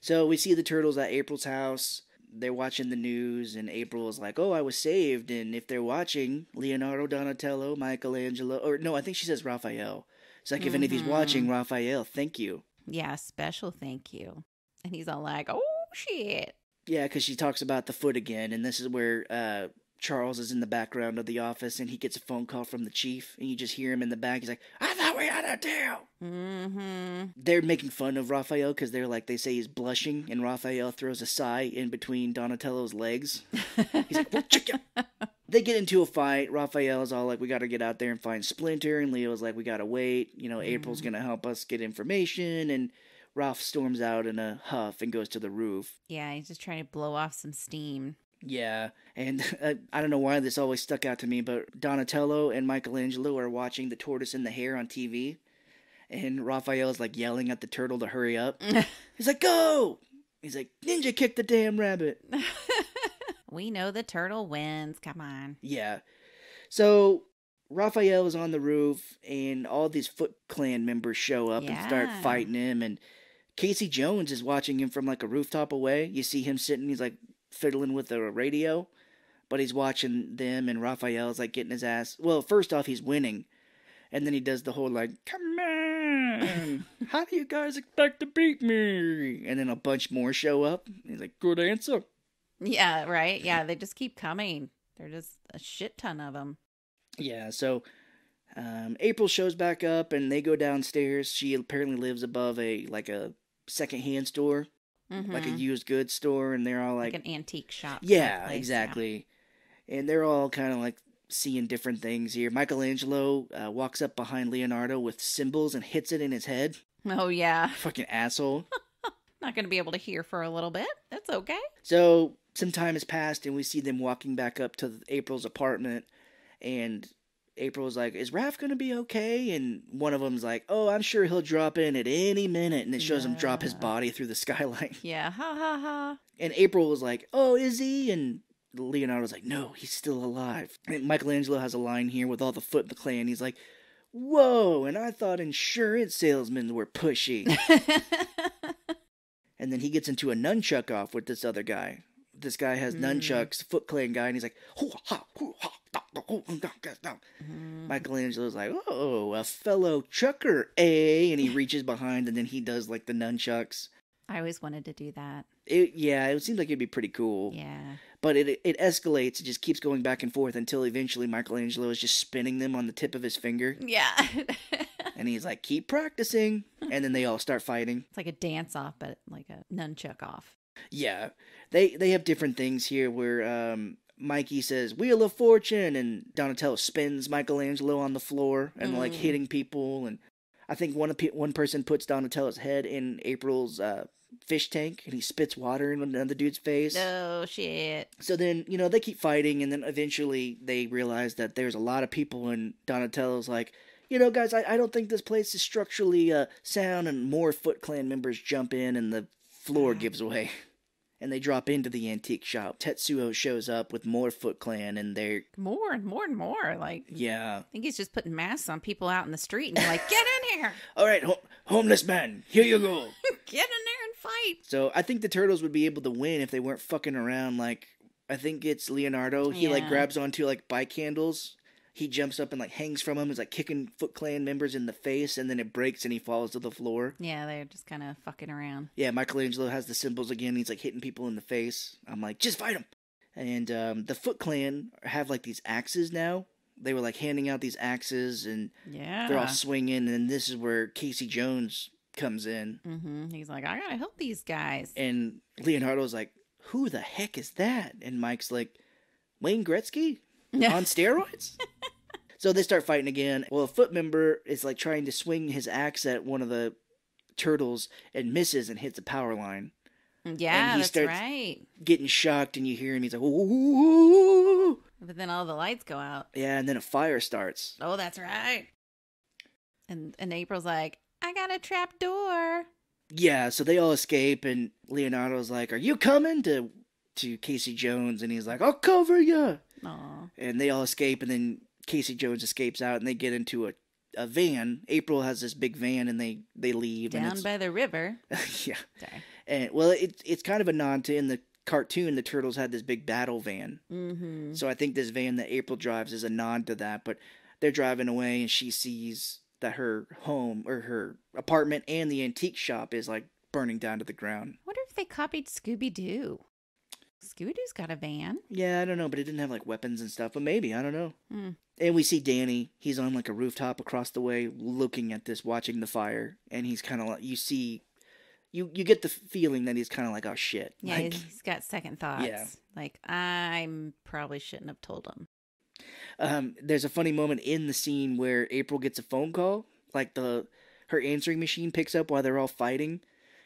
So we see the turtles at April's house. They're watching the news, and April is like, "Oh, I was saved." And if they're watching, Leonardo, Donatello, Michelangelo, or no, I think she says Raphael. It's like if any of he's Mhm. watching, Raphael, thank you. Yeah, special thank you. And he's all like, oh shit. Yeah, because she talks about the foot again, and this is where uh, Charles is in the background of the office, and he gets a phone call from the chief, and you just hear him in the back. He's like, "I thought we had a deal." Mm-hmm. They're making fun of Raphael because they're like they say he's blushing, and Raphael throws a sai in between Donatello's legs. He's like, "Well, check it." <laughs> They get into a fight. Raphael's all like, "We got to get out there and find Splinter," and Leo's like, "We got to wait. You know, April's Mhm. gonna help us get information." And Raph storms out in a huff and goes to the roof. yeah, he's just trying to blow off some steam. Yeah, and <laughs> uh, I don't know why this always stuck out to me, but Donatello and Michelangelo are watching the tortoise and the hare on TV, and Raphael is like yelling at the turtle to hurry up. <laughs> He's like, "Go!" He's like, "Ninja kick the damn rabbit." <laughs> we know the turtle wins. Come on. Yeah, so Raphael is on the roof, and all these Foot Clan members show up and start fighting him, and Casey Jones is watching him from like a rooftop away. You see him sitting, he's like fiddling with a radio, but he's watching them, and Raphael's like getting his ass. Well, first off, he's winning, and then he does the whole like, "Come on, how do you guys expect to beat me?" And then a bunch more show up. He's like, "Good answer." Yeah, right. Yeah, they just keep coming. They're just a shit ton of them. Yeah, so um, April shows back up and they go downstairs. She apparently lives above a like a secondhand store, like a used goods store, and they're all Mm-hmm. like, like, an antique shop. yeah, place, exactly. And they're all kind of like seeing different things here. Michelangelo uh, walks up behind Leonardo with cymbals and hits it in his head. Oh yeah. <laughs> Fucking asshole. <laughs> Not going to be able to hear for a little bit. That's okay. So some time has passed, and we see them walking back up to April's apartment, and April's like, "Is Raph gonna be okay?" And one of them's like, "Oh, I'm sure he'll drop in at any minute," and it shows him drop his body through the <laughs> skylight. Yeah. Ha ha ha. And April was like, "Oh, is he?" And Leonardo's like, "No, he's still alive." And Michelangelo has a line here with all the Foot in the Clan. He's like, "Whoa!" And I thought insurance salesmen were pushy. <laughs> And then he gets into a nunchuck off with this other guy. This guy has Hmm. nunchucks, Foot Clan guy, and he's like. Mhm. Michelangelo's like, oh, a fellow chucker, eh? And he <laughs> reaches behind, and then he does like the nunchucks. I always wanted to do that. It, yeah, it seems like it'd be pretty cool. Yeah. But it it escalates. It just keeps going back and forth until eventually Michelangelo is just spinning them on the tip of his finger, Yeah. <laughs> and he's like, "Keep practicing." And then they all start fighting. it's like a dance off, but like a nunchuck off. Yeah, they they have different things here where um, Mikey says "Wheel of Fortune" and Donatello spins Michelangelo on the floor and like Mm. hitting people, and I think one one person puts Donatello's head in April's uh, fish tank and he spits water in another dude's face. Oh shit. So then, you know, they keep fighting, and then eventually they realize that there's a lot of people, and Donatello's like, you know, guys, I, I don't think this place is structurally uh, sound, and more Foot Clan members jump in, and the floor <sighs> gives way. And they drop into the antique shop. Tetsuo shows up with more Foot Clan, and they're, More and more and more. Like yeah. I think he's just putting masks on people out in the street and you're like, get in here. <laughs> All right, ho- homeless man, here you go. <laughs> Get in there and fight. So I think the turtles would be able to win if they weren't fucking around. Like I think it's Leonardo. He like grabs onto like bike handles. He jumps up and like hangs from him. He's like kicking Foot Clan members in the face, and then it breaks and he falls to the floor. Yeah, they're just kind of fucking around. Yeah, Michelangelo has the cymbals again. He's like hitting people in the face. I'm like, just fight him. And um, the Foot Clan have like these axes now. They were like handing out these axes, and Yeah. they're all swinging. And this is where Casey Jones comes in, Mm-hmm. He's like, I gotta help these guys. and Leonardo's like, "Who the heck is that?" And Mike's like, "Wayne Gretzky on steroids." <laughs> so they start fighting again. Well, a foot member is like trying to swing his axe at one of the turtles and misses and hits a power line. Mm, yeah, and he that's starts- right. Getting shocked, and you hear him. He's like, "Ooh!" But then all the lights go out. Yeah, and then a fire starts. Oh, that's right. And and April's like, I got a trap door. Yeah, so they all escape, and Leonardo's like, "Are you coming?" to to Casey Jones, and he's like, "I'll cover you." Aw. and they all escape and then casey jones escapes out and they get into a, a van april has this big van and they they leave and Down it's, by the river. <laughs> yeah Sorry. and well it's it's kind of a nod to in the cartoon the turtles had this big battle van Mm-hmm. so i think this van that april drives is a nod to that but they're driving away and she sees that her home or her apartment and the antique shop is like burning down to the ground wonder if they copied Scooby Doo. Scooby Doo's got a van. yeah i don't know but it didn't have like weapons and stuff but maybe i don't know Hmm. And we see Danny. He's on like a rooftop across the way, looking at this, watching the fire, and he's kind of like you see, you you get the feeling that he's kind of like, oh shit, Yeah, like, he's got second thoughts. Yeah. Like I probably shouldn't have told him. um, there's a funny moment in the scene where April gets a phone call, like the her answering machine picks up while they're all fighting.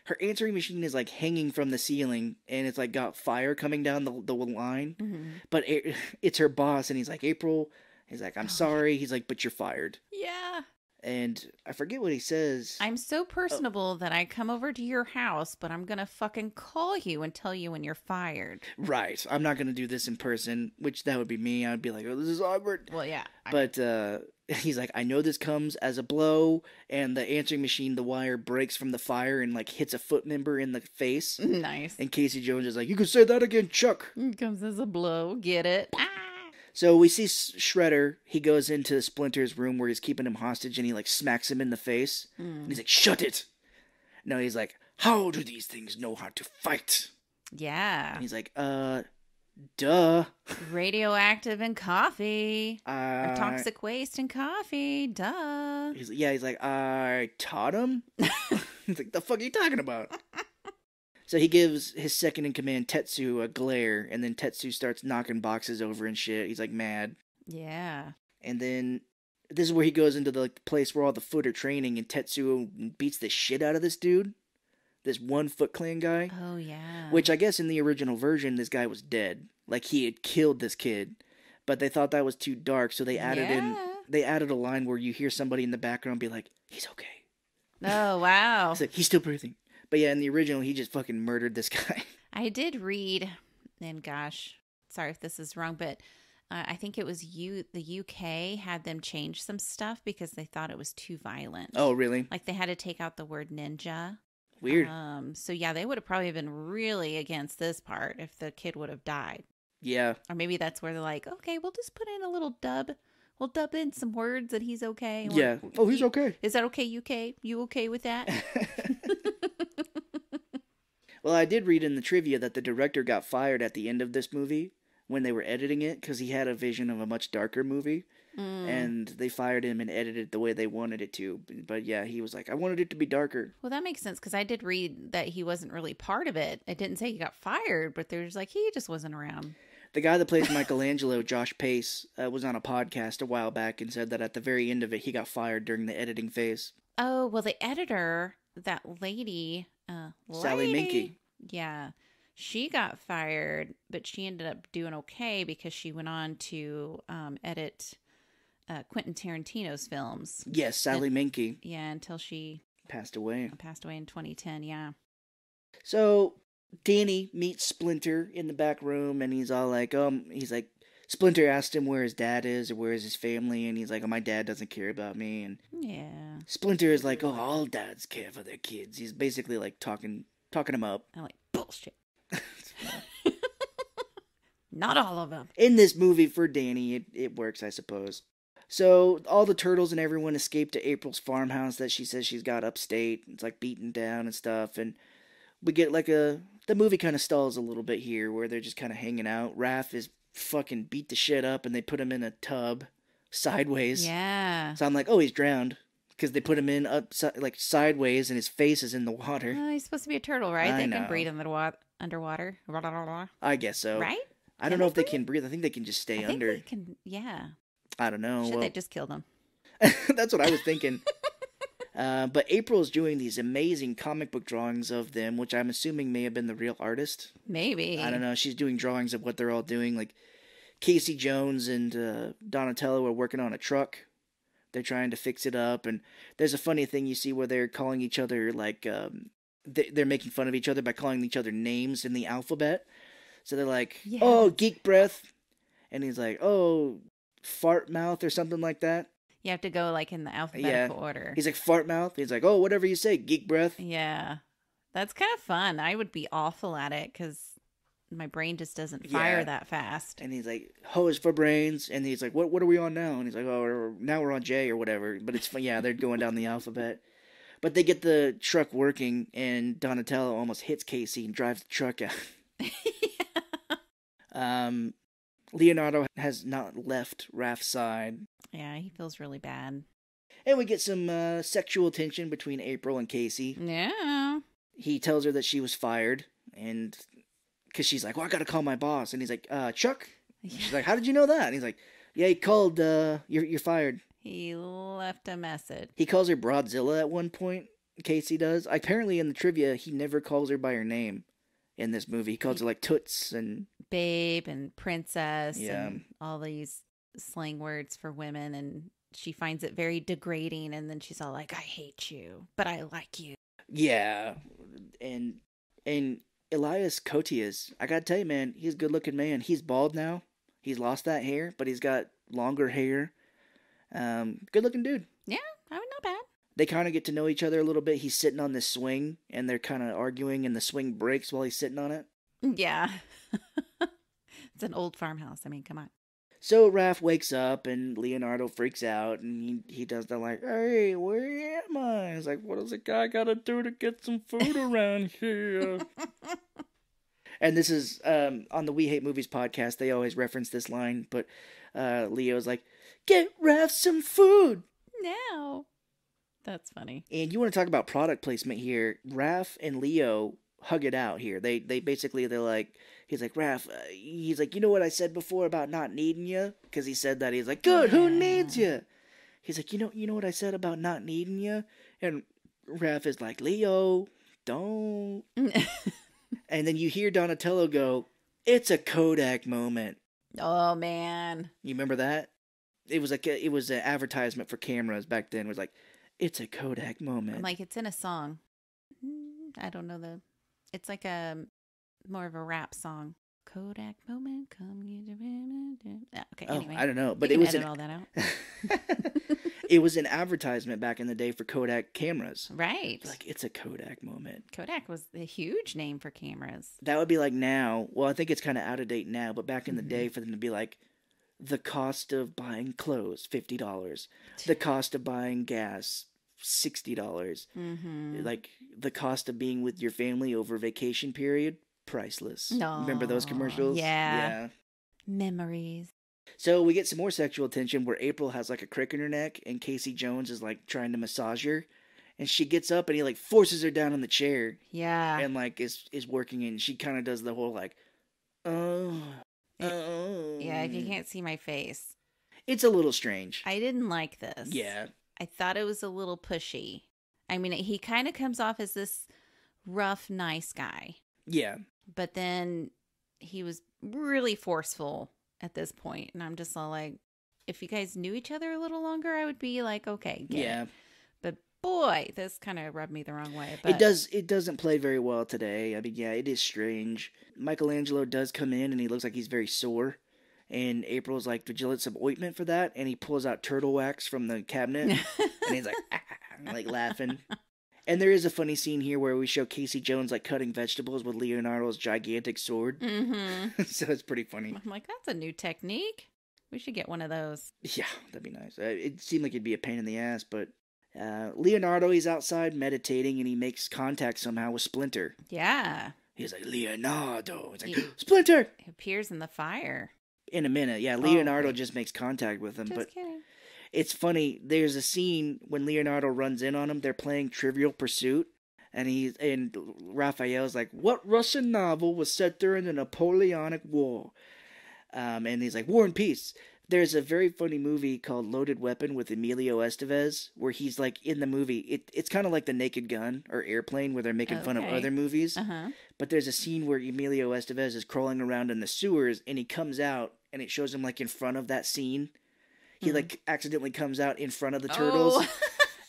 Her answering machine is like hanging from the ceiling, and it's like got fire coming down the the line. Mm-hmm. But it, <laughs> it's her boss, and he's like, April. He's like, I'm Oh. sorry. He's like, but you're fired. Yeah. And I forget what he says. I'm so personable that I come over to your house, but I'm gonna fucking call you and tell you when you're fired. Right. I'm not gonna do this in person, which that would be me. I'd be like, oh, this is awkward. Well, yeah. I- But uh, <laughs> he's like, I know this comes as a blow, and the answering machine, the wire breaks from the fire and like hits a foot member in the face. <laughs> nice. And Casey Jones is like, you can say that again, Chuck. Comes as a blow. Get it? Ah. So we see Shredder. He goes into Splinter's room where he's keeping him hostage, and he like smacks him in the face. Hmm. And he's like, shut it. No, he's like, how do these things know how to fight? Yeah. And he's like, uh, duh. Radioactive and coffee. Or Uh, toxic waste and coffee. Duh. He's, yeah, he's like, I taught him. <laughs> <laughs> he's like, the fuck are you talking about? <laughs> so he gives his second in command, Tatsu, a glare, and then Tatsu starts knocking boxes over and shit. He's like mad, Yeah. and then this is where he goes into the like, place where all the foot are training, and Tatsu beats the shit out of this dude, this one Foot Clan guy. Oh yeah. Which I guess in the original version, this guy was dead, like he had killed this kid, but they thought that was too dark, so they added in they added a line where you hear somebody in the background be like, "He's okay." Oh wow. It's like he's still breathing. But yeah, in the original, he just fucking murdered this <laughs> guy. I did read, and gosh, sorry if this is wrong, but uh, I think it was you. The UK had them change some stuff because they thought it was too violent. oh, really? like they had to take out the word ninja. Weird. Um, so yeah, they would have probably been really against this part if the kid would have died. yeah. Or maybe that's where they're like, okay, we'll just put in a little dub. We'll dub in some words that he's okay. Yeah. Oh, he's okay. Is that okay, UK? You okay with that? <laughs> <laughs> well, I did read in the trivia that the director got fired at the end of this movie when they were editing it because he had a vision of a much darker movie. Mm. And they fired him and edited it the way they wanted it to. But yeah, he was like, I wanted it to be darker. Well, that makes sense because I did read that he wasn't really part of it. It didn't say he got fired, but there's like he just wasn't around. The guy that plays <laughs> Michelangelo, Josh Pais, uh, was on a podcast a while back and said that at the very end of it, he got fired during the editing phase. Oh well, the editor, that lady, uh, Sally. Menke. Yeah. She got fired, but she ended up doing okay because she went on to um, edit uh, Quentin Tarantino's films. Yes, Sally Menke Yeah, until she passed away. passed away in 2010. Yeah. So Danny meets Splinter in the back room, and he's all like, um, he's like, Splinter asked him where his dad is or where is his family, and he's like, oh, my dad doesn't care about me, and Yeah. Splinter is like, oh, all dads care for their kids. He's basically like talking, talking him up. I'm like, bullshit. <laughs> Not all of them. in this movie for Danny, it, it works, I suppose. So all the turtles and everyone escape to April's farmhouse that she says she's got upstate. It's like beaten down and stuff, and we get like a the movie kind of stalls a little bit here where they're just kind of hanging out. Raph is fucking beat the shit up, and they put him in a tub sideways. Yeah. So I'm like, oh, he's drowned because they put him in up like sideways, and his face is in the water. Oh, he's supposed to be a turtle, right? I they know. can breathe under wa- underwater. I guess so. Right? I Can don't know they if they breathe? can breathe. I think they can just stay I think under. they can. Yeah. I don't know. Should Well, they just kill them? <laughs> That's what I was thinking. <laughs> uh, but April's doing these amazing comic book drawings of them, which I'm assuming may have been the real artist. Maybe. I don't know. She's doing drawings of what they're all doing. Like Casey Jones and uh, Donatello are working on a truck. They're trying to fix it up, and there's a funny thing you see where they're calling each other like um, they- they're making fun of each other by calling each other names in the alphabet. So they're like, Yeah. "Oh, geek breath," and he's like, "Oh, fart mouth" or something like that. You have to go like in the alphabetical order. He's like fart mouth. He's like, oh, whatever you say, geek breath. Yeah. That's kind of fun. I would be awful at it because my brain just doesn't fire Yeah. that fast. And he's like, hose for brains. And he's like, what What are we on now? And he's like, oh, we're- now we're on J or whatever. But it's fun. Yeah, they're going down the alphabet. But they get the truck working, and Donatello almost hits Casey and drives the truck out. <laughs> Um, Leonardo has not left Raph's side. yeah, he feels really bad. And we get some uh, sexual tension between April and Casey. Yeah. he tells her that she was fired and because she's like well i gotta call my boss and he's like uh chuck And she's like <laughs> how did you know that and he's like yeah he called uh you're, you're fired He left a message. he calls her broadzilla at one point casey does apparently in the trivia he never calls her by her name in this movie he calls her like toots and Babe and princess Yeah. and all these slang words for women. And she finds it very degrading. And then she's all like, I hate you, but I like you. yeah and and elias koteas i gotta tell you man he's a good looking man he's bald now he's lost that hair but he's got longer hair um good looking dude Yeah, I mean, not bad. They kind of get to know each other a little bit. He's sitting on this swing, and they're kind of arguing, and the swing breaks while he's sitting on it. Yeah. <laughs> it's an old farmhouse. I mean, come on. So Raph wakes up, and Leonardo freaks out, and he, he does the like, "Hey, where am I?" He's like, "What does a guy gotta do to get some food <laughs> around here?" and this is um, on the We Hate Movies podcast. They always reference this line, but uh, Leo's like, "Get Raph some food." now. That's funny. And you want to talk about product placement here? Raph and Leo hug it out here. They they basically they're like he's like Raph. Uh, he's like you know what I said before about not needing you because he said that he's like good. Who Yeah. needs you? He's like you know you know what I said about not needing you. And Raph is like Leo, don't. <laughs> And then you hear Donatello go, "It's a Kodak moment." oh, man. You remember that? It was like a, it was an advertisement for cameras back then. It was like, "It's a Kodak moment." I'm like, it's in a song. Mm, I don't know the. It's like a more of a rap song. Kodak moment, come get your moment. Yeah, Okay, oh, anyway. I don't know, but it was an all that out. <laughs> it was an advertisement back in the day for Kodak cameras. Right. Like it's a Kodak moment. Kodak was a huge name for cameras. That would be like now. Well, I think it's kind of out of date now, but back in the Mhm. day, for them to be like, the cost of buying clothes fifty dollars, the cost of buying gas sixty dollars, Mm-hmm. like the cost of being with your family over vacation period priceless. Remember those commercials? yeah. Yeah. Memories. So we get some more sexual tension where April has like a crick in her neck and Casey Jones is like trying to massage her. And she gets up and he like forces her down on the chair Yeah. and like is is working and she kind of does the whole like oh oh yeah, if you mm. can't see my face. it's a little strange I didn't like this. yeah I thought it was a little pushy. I mean, he kind of comes off as this rough, nice guy. Yeah. But then he was really forceful at this point, and I'm just all like, if you guys knew each other a little longer, I would be like, okay, get yeah. it. Boy, this kind of rubbed me the wrong way. But It does. It doesn't play very well today. I mean, yeah, it is strange. Michelangelo does come in, and he looks like he's very sore. And April's like, "Did you let some ointment for that?" And he pulls out turtle wax from the cabinet, <laughs> and he's like, "Ah," like laughing. And there is a funny scene here where we show Casey Jones like cutting vegetables with Leonardo's gigantic sword. hmm <laughs> so it's pretty funny. I'm like, that's a new technique. We should get one of those. Yeah, that'd be nice. Uh, It seemed like it'd be a pain in the ass, but uh, Leonardo, he's outside meditating, and he makes contact somehow with Splinter. Yeah. He's like, Leonardo. It's like, He- <gasps> Splinter! It appears in the fire. In a minute, yeah, Leonardo Oh, just makes contact with him. Just but kidding. it's funny. There's a scene when Leonardo runs in on him. They're playing Trivial Pursuit, and he's and Raphael's like, "What Russian novel was set during the Napoleonic War?" Um, and he's like, "War and Peace." There's a very funny movie called Loaded Weapon with Emilio Estevez, where he's like in the movie. It, it's kind of like The Naked Gun or Airplane, where they're making fun of other movies. Uh huh. But there's a scene where Emilio Estevez is crawling around in the sewers and he comes out and it shows him like in front of that scene. He Mhm. like accidentally comes out in front of the turtles. Oh. <laughs>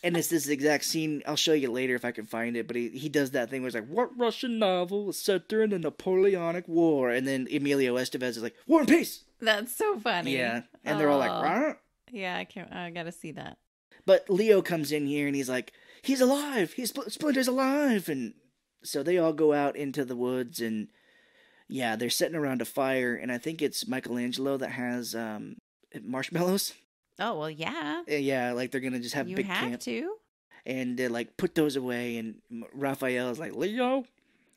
And it's this exact scene. I'll show you later if I can find it. But he, he does that thing where it's like, What Russian novel was set during the Napoleonic War? And then Emilio Estevez is like, War and Peace! That's so funny. Yeah. And they're all like. Rah! Yeah, I can't. I gotta see that. But Leo comes in here and he's like, he's alive. He's Splinter's alive. And so they all go out into the woods and yeah, they're sitting around a fire. And I think it's Michelangelo that has um, marshmallows. Oh well, yeah. Uh, Yeah, like they're gonna just have you big have camp to. and they're like put those away. And Raphael's like, Leo,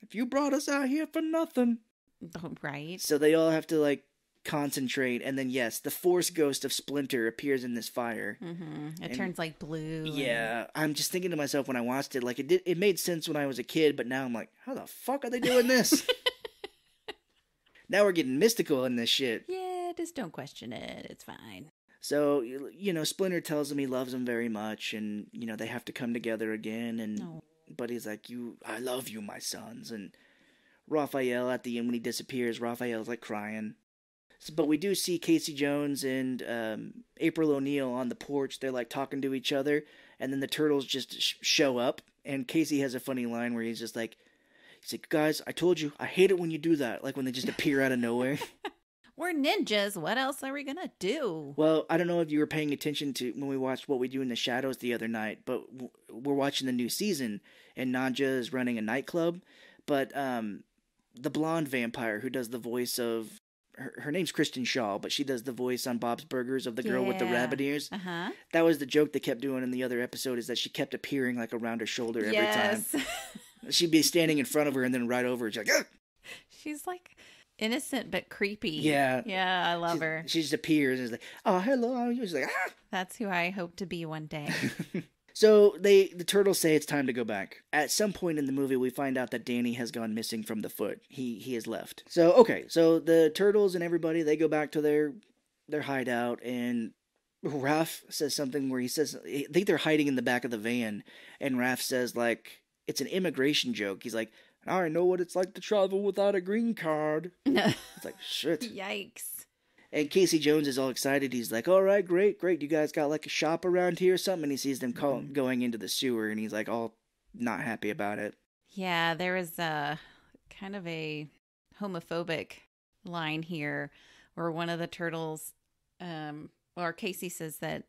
if you brought us out here for nothing, Oh, right. so they all have to like concentrate. And then yes, the Force ghost of Splinter appears in this fire. Mm-hmm. It And- turns like blue. Yeah, I'm just thinking to myself when I watched it, like it did, it made sense when I was a kid, but now I'm like, how the fuck are they doing this? <laughs> <laughs> now we're getting mystical in this shit. Yeah. Just don't question it. It's fine. So you know, Splinter tells him he loves him very much, and you know they have to come together again. And No. but he's like, "You, I love you, my sons." And Raphael at the end when he disappears, Raphael's like crying. But we do see Casey Jones and um, April O'Neil on the porch. They're like talking to each other, and then the turtles just sh- show up. And Casey has a funny line where he's just like, "He's like, guys, I told you, I hate it when you do that. Like when they just appear out of nowhere." <laughs> We're ninjas. What else are we gonna do? Well, I don't know if you were paying attention to when we watched What We Do in the Shadows the other night, but we're watching the new season, and Nadja is running a nightclub. But um, the blonde vampire who does the voice of her, her name's Kristen Schaal, but she does the voice on Bob's Burgers of the girl with the rabbit ears. Uh huh. That was the joke they kept doing in the other episode is that she kept appearing like around her shoulder every yes. time. <laughs> She'd be standing in front of her and then right over her. She's like, "Ugh!" She's like innocent but creepy. Yeah. Yeah, I love She- her. She just appears and is like, oh, hello. She's like, ah. That's who I hope to be one day. <laughs> So they the turtles say it's time to go back. At some point in the movie we find out that Danny has gone missing from the foot. He he has left. So okay, so the turtles and everybody they go back to their their hideout and Raph says something where he says I think they're hiding in the back of the van and Raph says like it's an immigration joke. He's like, I know what it's like to travel without a green card. <laughs> It's like shit. Yikes. And Casey Jones is all excited. He's like, "All right, great, great. You guys got like a shop around here or something?" And he sees them call- Mhm. going into the sewer, and he's like, all not happy about it. Yeah, there was a kind of a homophobic line here where one of the turtles, um, or Casey says that,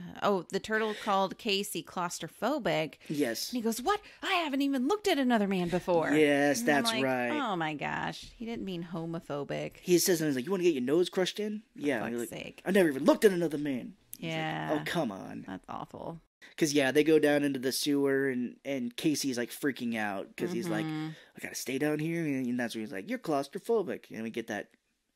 uh, oh, the turtle called Casey claustrophobic. Yes, And he goes, What? I haven't even looked at another man before. yes, And that's like, right. Oh my gosh. He didn't mean homophobic. He says something he's like, "You want to get your nose crushed in?" Yeah. fuck's like, sake. I never even looked at another man. He's like, Yeah. oh come on. That's awful. Because yeah, they go down into the sewer, and and Casey's like freaking out because he's like, Mhm. "I gotta stay down here," and that's when he's like, "You're claustrophobic," and we get that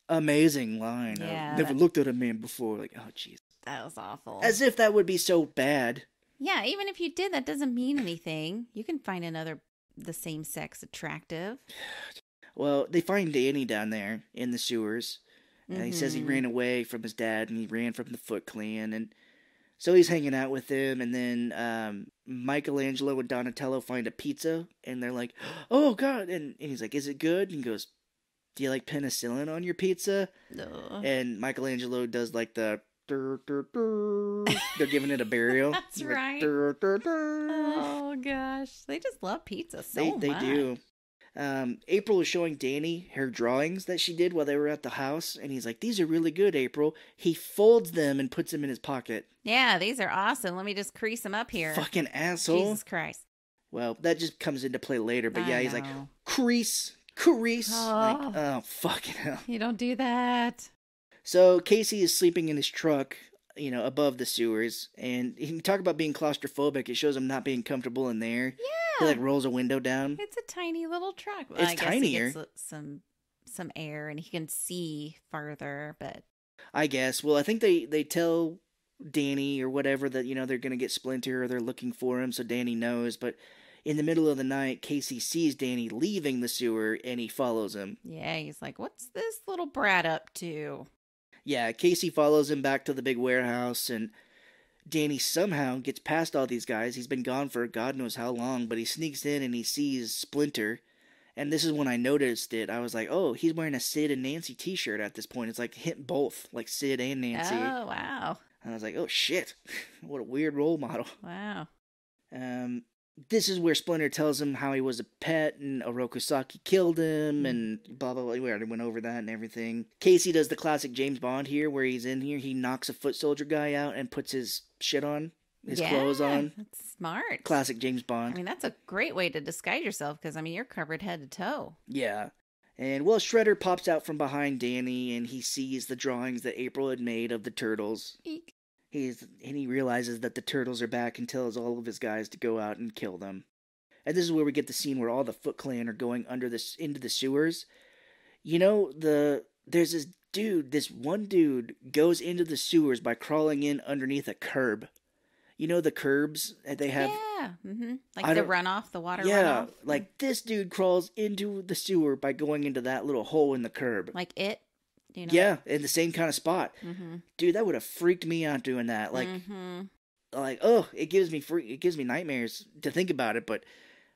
amazing line. Yeah, of, never looked at a man before. Like, oh jeez. That was awful. As if that would be so bad. yeah, even if you did, that doesn't mean anything. You can find another the same sex attractive. <sighs> Well, they find Danny down there in the sewers. And he says he Mhm. ran away from his dad and he ran from the Foot Clan. And So he's hanging out with them, and then um, Michelangelo and Donatello find a pizza, and they're like, <gasps> "Oh God!" And, and he's like, "Is it good?" And he goes, "Do you like penicillin on your pizza?" Ugh. And Michelangelo does like the. "Dur, dur, dur." They're <laughs> giving it a burial. That's like, right. Oh gosh, they just love pizza so they they do. Um, April is showing Danny her drawings that she did while they were at the house, and he's like, "These are really good, April." He folds them and puts them in his pocket. Yeah, these are awesome. Let me just crease them up here. Fucking asshole. Jesus Christ. Well, that just comes into play later, but I yeah, he's like, know. crease, crease. Like, Oh. oh, fucking hell. you don't do that. So Casey is sleeping in his truck, you know, above the sewers, and he can talk about being claustrophobic. It shows him not being comfortable in there. Yeah, He like rolls a window down. it's a tiny little truck. Well, It's I guess tinier. He gets uh, some some air and he can see farther, but I guess. Well, I think they they tell Danny or whatever that you know they're gonna get Splinter or they're looking for him, so Danny knows. But in the middle of the night, Casey sees Danny leaving the sewer and he follows him. yeah, he's like, "What's this little brat up to?" Yeah, Casey follows him back to the big warehouse, and Danny somehow gets past all these guys. He's been gone for God knows how long, but he sneaks in and he sees Splinter. And this is when I noticed it. I was like, oh, he's wearing a Sid and Nancy t shirt at this point. It's like hit both, like Sid and Nancy. Oh wow, And I was like, oh shit, <laughs> what a weird role model. wow. Um, this is where Splinter tells him how he was a pet and Oroku Saki killed him and mm. blah blah blah. We already went over that and everything. Casey does the classic James Bond here, where he's in here, he knocks a foot soldier guy out and puts his shit on, his yeah, clothes on. That's smart. Classic James Bond. I mean, that's a great way to disguise yourself because I mean, you're covered head to toe. Yeah. And well, Shredder pops out from behind Danny and he sees the drawings that April had made of the turtles. Eek. He's and he realizes that the turtles are back and tells all of his guys to go out and kill them. And this is where we get the scene where all the Foot Clan are going under this into the sewers. You know the there's this dude, this one dude goes into the sewers by crawling in underneath a curb. You know the curbs that they have. yeah, hmm like I the runoff, the water Yeah, runoff. like this dude crawls into the sewer by going into that little hole in the curb. like it. You know. Yeah, in the same kind of spot. Mm-hmm. Dude, that would have freaked me out doing that. Like hmm like oh it gives me free it gives me nightmares to think about it but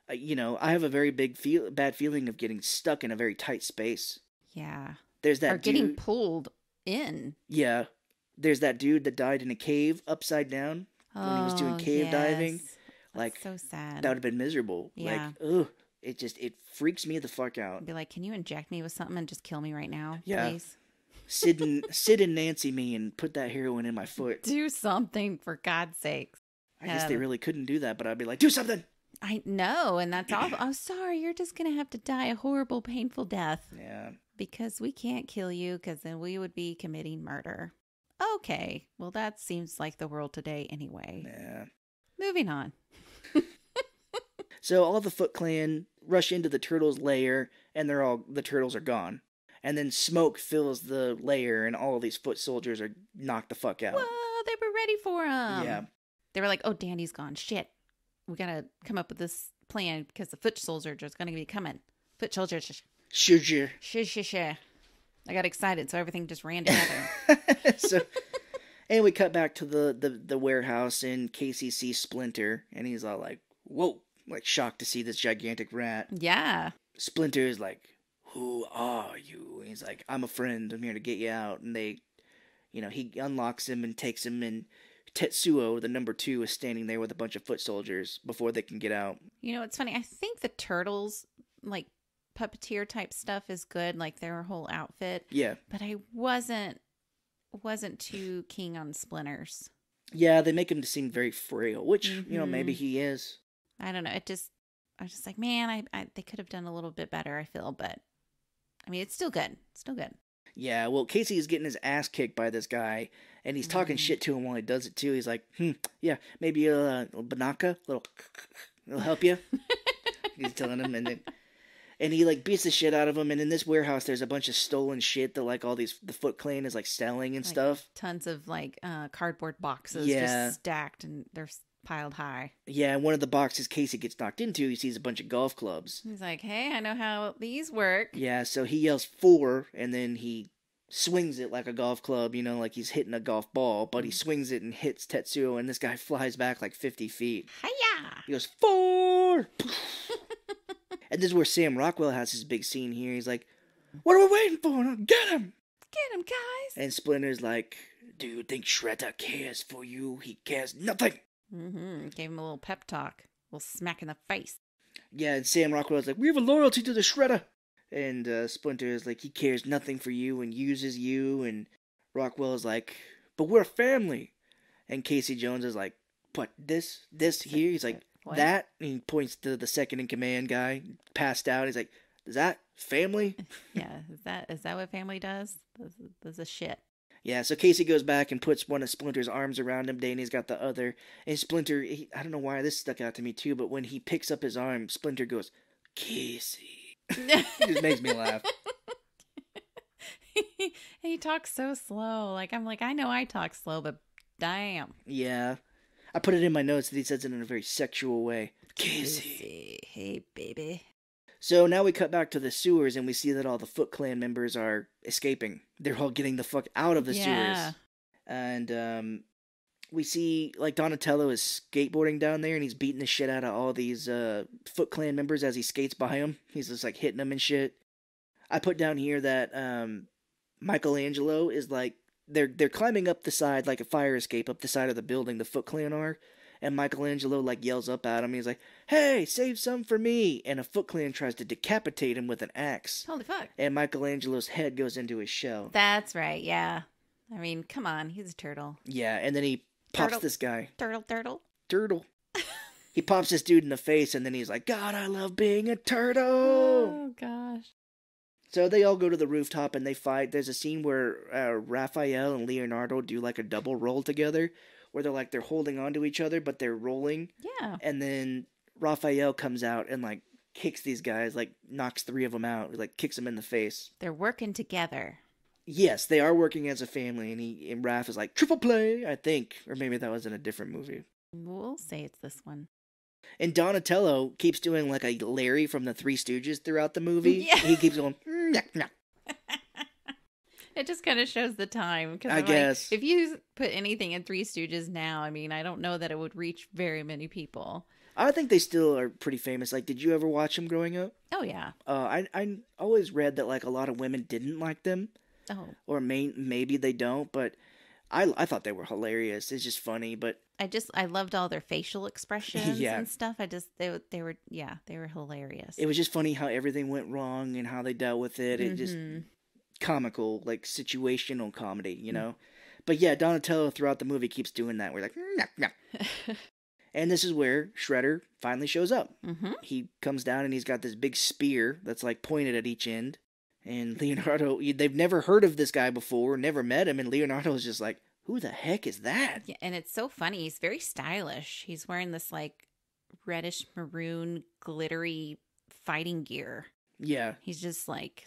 uh, you know i have a very big feel bad feeling of getting stuck in a very tight space yeah, there's that or getting dude pulled in. yeah there's that dude that died in a cave upside down When he was doing Oh, cave diving, yes. That's like, so sad. that would have been miserable Yeah. like ugh it just it freaks me the fuck out be like, can you inject me with something and just kill me right now, Yeah. please? Sid and sid and nancy me and put that heroin in my foot Do something for God's sakes. i guess they Um, really couldn't do that but i'd be like do something I know, and that's awful. Oh, sorry, you're just gonna have to die a horrible, painful death yeah because we can't kill you because then we would be committing murder. Okay, well that seems like the world today anyway. yeah Moving on. <laughs> So all the Foot Clan rush into the turtles' lair, and they're all the turtles are gone. And then smoke fills the lair, and all these foot soldiers are knocked the fuck out. Whoa, they were ready for him. yeah, They were like, "Oh, Danny's gone. Shit, we gotta come up with this plan because the foot soldiers are gonna be coming. Foot soldiers, Shuja. sh sh sh." I got excited, so everything just ran together. <laughs> <laughs> so, and we cut back to the, the the warehouse, and Casey sees Splinter, and he's all like, "Whoa!" Like shocked to see this gigantic rat. yeah, Splinter is like, "Who are you?" And he's like, "I'm a friend. I'm here to get you out." And they, you know, he unlocks him and takes him, and Tetsuo, the number two, is standing there with a bunch of foot soldiers before they can get out. you know it's funny. I think the turtles like puppeteer type stuff is good, like their whole outfit. Yeah, But I wasn't wasn't too keen on splinters. yeah, they make him seem very frail, which you know maybe Mhm. he is. I don't know. It just I was just like, man, I, I they could have done a little bit better. I feel, but I mean, it's still good. It's Still good. Yeah, well, Casey is getting his ass kicked by this guy, and he's talking Mhm. shit to him while he does it too. He's like, "Hmm, yeah, maybe a uh, banaka, little, <laughs> it'll help you." <laughs> he's telling him, and then, and he like beats the shit out of him. And in this warehouse, there's a bunch of stolen shit that like all these the Foot Clan is like selling and Like, stuff. Tons of like uh, cardboard boxes Yeah. just stacked and they're piled high. Yeah, and one of the boxes Casey gets knocked into, he sees a bunch of golf clubs. He's like, hey, I know how these work. Yeah, so he yells four, and then he swings it like a golf club, you know, like he's hitting a golf ball, but he mm. swings it and hits Tetsuo, and this guy flies back like 50 feet. Hiya! He goes, Four! <laughs> and this is where Sam Rockwell has his big scene here. He's like, What are we waiting for? Get him! Get him, guys! And Splinter's like, Do you think Shredder cares for you? He cares nothing. Mm-hmm. Gave him a little pep talk, a little smack in the face. Yeah, and Sam Rockwell's like, We have a loyalty to the Shredder. And uh, Splinter is like, He cares nothing for you and uses you. And Rockwell is like, But we're a family. And Casey Jones is like, What, this? This here? He's like, What? That? And he points to the second in command guy, passed out. He's like, Is that family? <laughs> Yeah, is that is that what family does? This, this is shit. Yeah, so Casey goes back and puts one of Splinter's arms around him. Danny's got the other. And Splinter, he, I don't know why this stuck out to me too, but when he picks up his arm, Splinter goes, Casey. it just makes me laugh. <laughs> he talks so slow. Like I'm like I know I talk slow, but damn. Yeah. I put it in my notes that he says it in a very sexual way. Casey. Casey, Hey baby. So now we cut back to the sewers and we see that all the Foot Clan members are escaping. They're all getting the fuck out of the Yeah. sewers. And um, we see like Donatello is skateboarding down there and he's beating the shit out of all these uh, Foot Clan members as he skates by him. He's just like hitting them and shit. I put down here that um, Michelangelo is like they're they're climbing up the side like a fire escape up the side of the building. The Foot Clan are, and Michelangelo like yells up at him. He's like, "Hey, save some for me!" And a Foot Clan tries to decapitate him with an axe, Holy fuck. and Michelangelo's head goes into his shell. That's right. Yeah. I mean, come on. He's a turtle. Yeah, and then he pops Turtle. this guy, Turtle, turtle. turtle. <laughs> he pops this dude in the face, and then he's like, "God, I love being a turtle." Oh gosh. So they all go to the rooftop and they fight. There's a scene where uh, Raphael and Leonardo do like a double roll together, where they're like they're holding on to each other but they're rolling, Yeah. and then Raphael comes out and like kicks these guys, like knocks three of them out, like kicks them in the face. They're working together. Yes, they are working as a family, and he and Raph is like triple play, I think, or maybe that was in a different movie. We'll say it's this one. And Donatello keeps doing like a Larry from the Three Stooges throughout the movie. <laughs> Yeah. He keeps going. <laughs> It just kind of shows the time. Cause I I'm like, guess. if you put anything in Three Stooges now, I mean, I don't know that it would reach very many people. I think they still are pretty famous. Like, did you ever watch them growing up? Oh yeah. Uh, I I always read that like a lot of women didn't like them, Oh, or may, maybe they don't. But I I thought they were hilarious. It's just funny. But I just I loved all their facial expressions <laughs> Yeah. and stuff. I just they were- they were yeah they were hilarious. it was just funny how everything went wrong and how they dealt with it. It just Mhm. comical, like situational comedy, you know. But yeah, Donatello throughout the movie keeps doing that. We're like, "Nyah, nyah." <laughs> and this is where Shredder finally shows up. Mhm. he comes down and he's got this big spear that's like pointed at each end. And Leonardo, they've never heard of this guy before, never met him, and Leonardo is just like, "Who the heck is that?" Yeah, and it's so funny. He's very stylish. He's wearing this like reddish maroon glittery fighting gear. Yeah, He's just like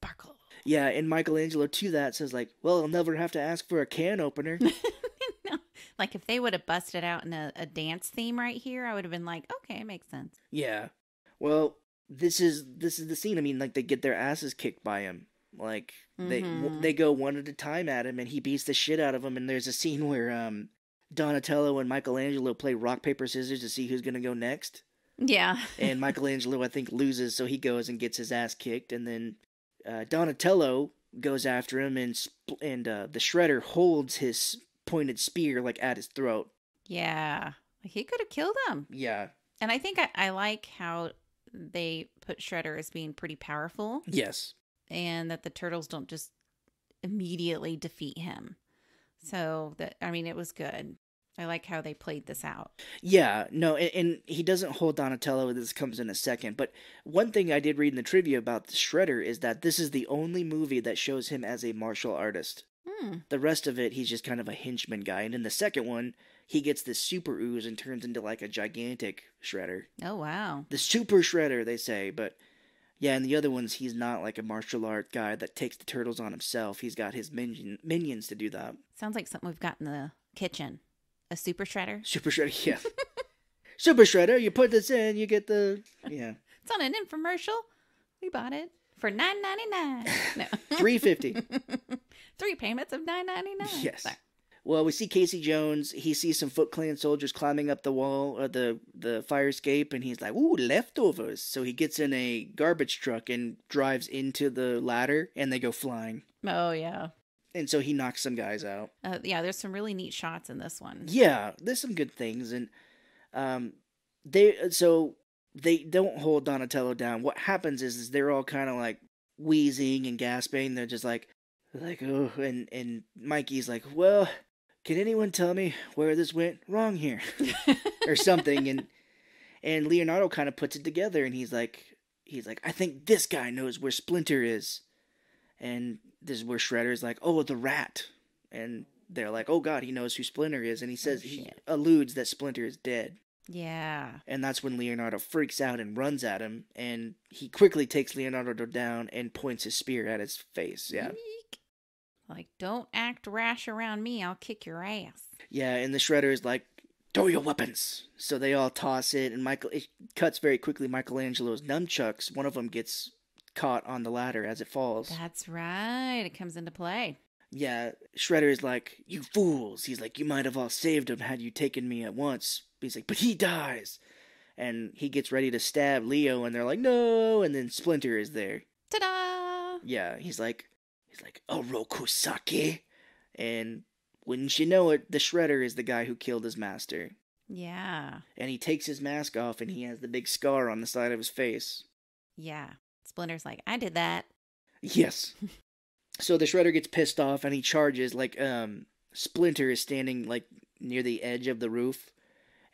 sparkle. yeah. And Michelangelo to that says like, "Well, I'll never have to ask for a can opener." <laughs> No. Like if they would have busted out in a, a dance theme right here, I would have been like, okay, it makes sense. yeah. Well, this is this is the scene. I mean, like they get their asses kicked by him. Like they Mhm. they go one at a time at him, and he beats the shit out of them. And there's a scene where um Donatello and Michelangelo play rock paper scissors to see who's gonna go next. Yeah. and <laughs> Michelangelo, I think, loses, so he goes and gets his ass kicked, and then uh, Donatello goes after him, and sp- and uh, the Shredder holds his pointed spear like at his throat. yeah. Like he could have killed him. Yeah. And I think I, I like how they put Shredder as being pretty powerful Yes. and that the turtles don't just immediately defeat him. So that I mean it was good. I like how they played this out. Yeah. No, and, and he doesn't hold Donatello. This comes in a second. But one thing I did read in the trivia about the Shredder is that this is the only movie that shows him as a martial artist. Hmm. The rest of it, he's just kind of a henchman guy. And in the second one, he gets this super ooze and turns into like a gigantic Shredder. Oh wow. the super shredder they say but yeah in the other ones he's not like a martial art guy that takes the turtles on himself he's got his minion, minions to do that Sounds like something we've got in the kitchen. A super shredder. super shredder <laughs> yeah super shredder you put this in you get the yeah <laughs> It's on an infomercial. We bought it for nine ninety nine. No. <laughs> 350 Three payments of nine ninety nine. Yes. Well, we see Casey Jones. He sees some Foot Clan soldiers climbing up the wall, or the the fire escape, and he's like, "Ooh, leftovers!" So he gets in a garbage truck and drives into the ladder, and they go flying. Oh yeah. And so he knocks some guys out. Uh, yeah, there's some really neat shots in this one. Yeah, there's some good things, and um, they so they don't hold Donatello down. What happens is, is they're all kind of like wheezing and gasping. They're just like, like oh, and and Mikey's like, well, can anyone tell me where this went wrong here, <laughs> or something? And and Leonardo kind of puts it together, and he's like, he's like, I think this guy knows where Splinter is, and this is where Shredder's like, oh, the rat, and they're like, oh God, he knows who Splinter is, and he oh, says he shit. alludes that Splinter is dead. Yeah. And that's when Leonardo freaks out and runs at him, and he quickly takes Leonardo down and points his spear at his face. Yeah. Eek. Like, don't act rash around me. I'll kick your ass. Yeah, and the Shredder is like, throw your weapons. So they all toss it, and Michael, it cuts very quickly Michelangelo's nunchucks. One of them gets caught on the ladder as it falls. That's right. It comes into play. Yeah, Shredder is like, you fools. He's like, you might have all saved him had you taken me at once. He's like, but he dies. And he gets ready to stab Leo, and they're like, no. And then Splinter is there. Ta da! Yeah, he's like, he's like, oh, Oroku Saki. And wouldn't you know it, the Shredder is the guy who killed his master. Yeah. And he takes his mask off, and he has the big scar on the side of his face. Yeah. Splinter's like, I did that. Yes. <laughs> so the Shredder gets pissed off, and he charges like um Splinter is standing like near the edge of the roof,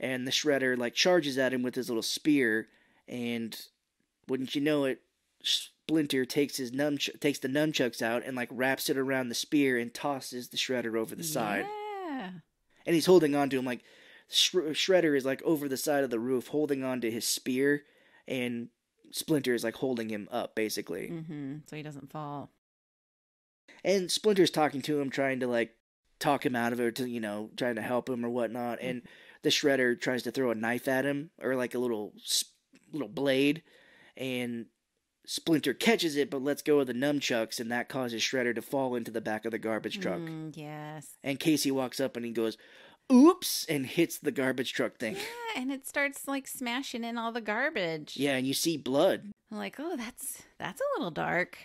and the Shredder like charges at him with his little spear, and wouldn't you know it, Splinter takes his nunch takes the nunchucks out and like wraps it around the spear and tosses the Shredder over the side, Yeah. and he's holding on to him like Shredder is like over the side of the roof holding on to his spear, and Splinter is like holding him up basically. Mm-hmm. So he doesn't fall. and Splinter's talking to him, trying to like talk him out of it, to you know, trying to help him or whatnot. And the Shredder tries to throw a knife at him or like a little little blade, and Splinter catches it but lets go of the nunchucks, and that causes Shredder to fall into the back of the garbage truck. Mm, yes. And Casey walks up and he goes, "Oops!" and hits the garbage truck thing. Yeah, and it starts like smashing in all the garbage. Yeah, and you see blood. I'm like, oh, that's that's a little dark.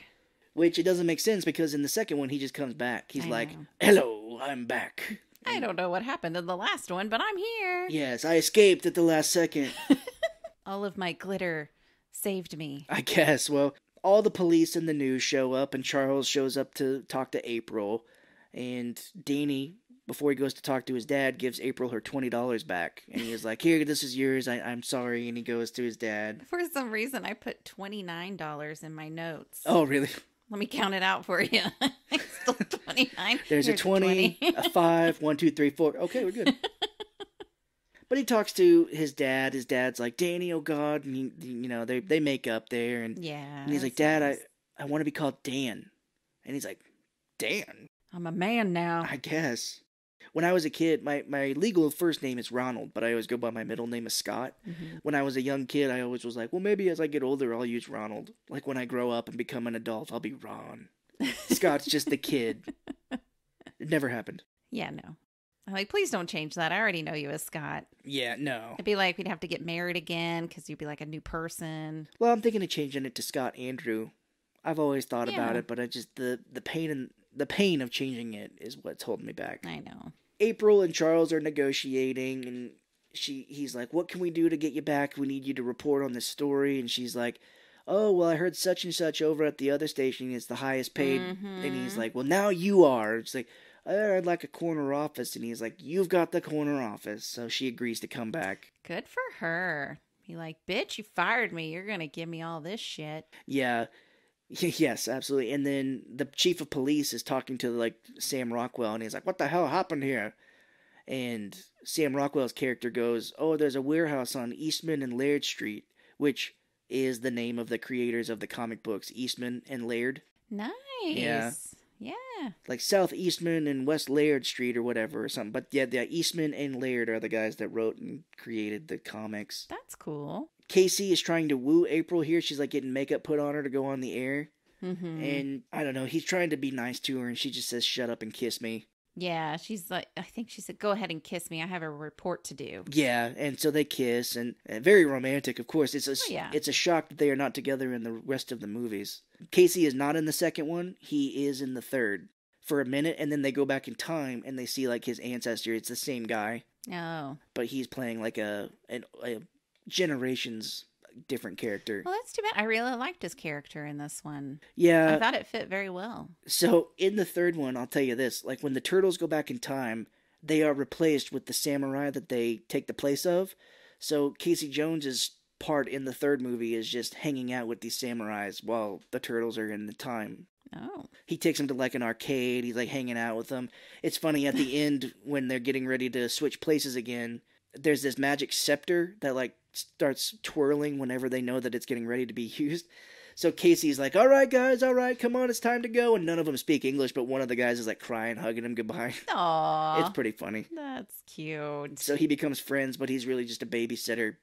Which it doesn't make sense because in the second one he just comes back. He's I like, know. "Hello, I'm back." I don't know what happened in the last one, but I'm here. Yes, I escaped at the last second. <laughs> All of my glitter saved me. I guess. Well, all the police and the news show up, and Charles shows up to talk to April. And Danny, before he goes to talk to his dad, gives April her twenty dollars back, and he's like, "Here, this is yours. I- I'm sorry." And he goes to his dad. <laughs> For some reason, I put twenty nine dollars in my notes. Oh, really? Let me count it out for you. <laughs> Still <laughs> twenty nine. There's a 20, a 5, 1, 2, 3, 4. Okay, we're good. but he talks to his dad. His dad's like, Danny, oh God. And, he, you know, they, they make up there. And, yeah. and he's like, Dad, I. I want to be called Dan. And he's like, Dan? I'm a man now. I guess. When I was a kid, my, my legal first name is Ronald, but I always go by my middle name is Scott. Mhm. When I was a young kid, I always was like, well, maybe as I get older, I'll use Ronald. Like when I grow up and become an adult, I'll be Ron. <laughs> Scott's just the kid. It never happened. Yeah, no. I'm like, please don't change that. I already know you as Scott. Yeah, no. It'd be like we'd have to get married again because you'd be like a new person. Well, I'm thinking of changing it to Scott Andrew. I've always thought about it, but I just the the pain and the pain of changing it is what's holding me back. I know. April and Charles are negotiating, and she he's like, "What can we do to get you back? We need you to report on this story." And she's like, "Oh, well, I heard such and such over at the other station is the highest paid." And he's Mhm. like, "Well, now you are." It's like, "Uh, "I'd like a corner office," and he's like, "You've got the corner office." So she agrees to come back. Good for her. Be like, bitch, you fired me. You're gonna give me all this shit. Yeah. Yes, absolutely. And then the chief of police is talking to like Sam Rockwell and he's like, "What the hell happened here?" And Sam Rockwell's character goes, "Oh, there's a warehouse on Eastman and Laird Street, which is the name of the creators of the comic books, Eastman and Laird, Nice. Yeah. Yeah. like South Eastman and West Laird Street or whatever or something. But yeah, the Eastman and Laird are the guys that wrote and created the comics. That's cool. Casey is trying to woo April here. She's like getting makeup put on her to go on the air. Mm-hmm. And I don't know, he's trying to be nice to her, and she just says, "Shut up and kiss me." yeah, she's like, I think she said, "Go ahead and kiss me. I have a report to do." Yeah, and so they kiss, and, and very romantic, of course. It's a Oh, yeah. it's a shock that they are not together in the rest of the movies. Casey is not in the second one; he is in the third for a minute, and then they go back in time and they see like his ancestor. It's the same guy, Oh, but he's playing like a an, a generations different character. well, that's too bad. I really liked his character in this one. Yeah. I thought it fit very well. So in the third one, I'll tell you this: like when the turtles go back in time, they are replaced with the samurai that they take the place of. So Casey Jones's part in the third movie is just hanging out with these samurais while the turtles are in the time. Oh, He takes them to like an arcade. He's like hanging out with them. It's funny at the <laughs> end when they're getting ready to switch places again. There's this magic scepter that like starts twirling whenever they know that it's getting ready to be <laughs> used. So Casey's like, "All right, guys, all right, come on, it's time to go." And none of them speak English, but one of the guys is like crying, hugging him goodbye. <laughs> Aw, It's pretty funny. that's cute. So he becomes friends, but he's really just a babysitter,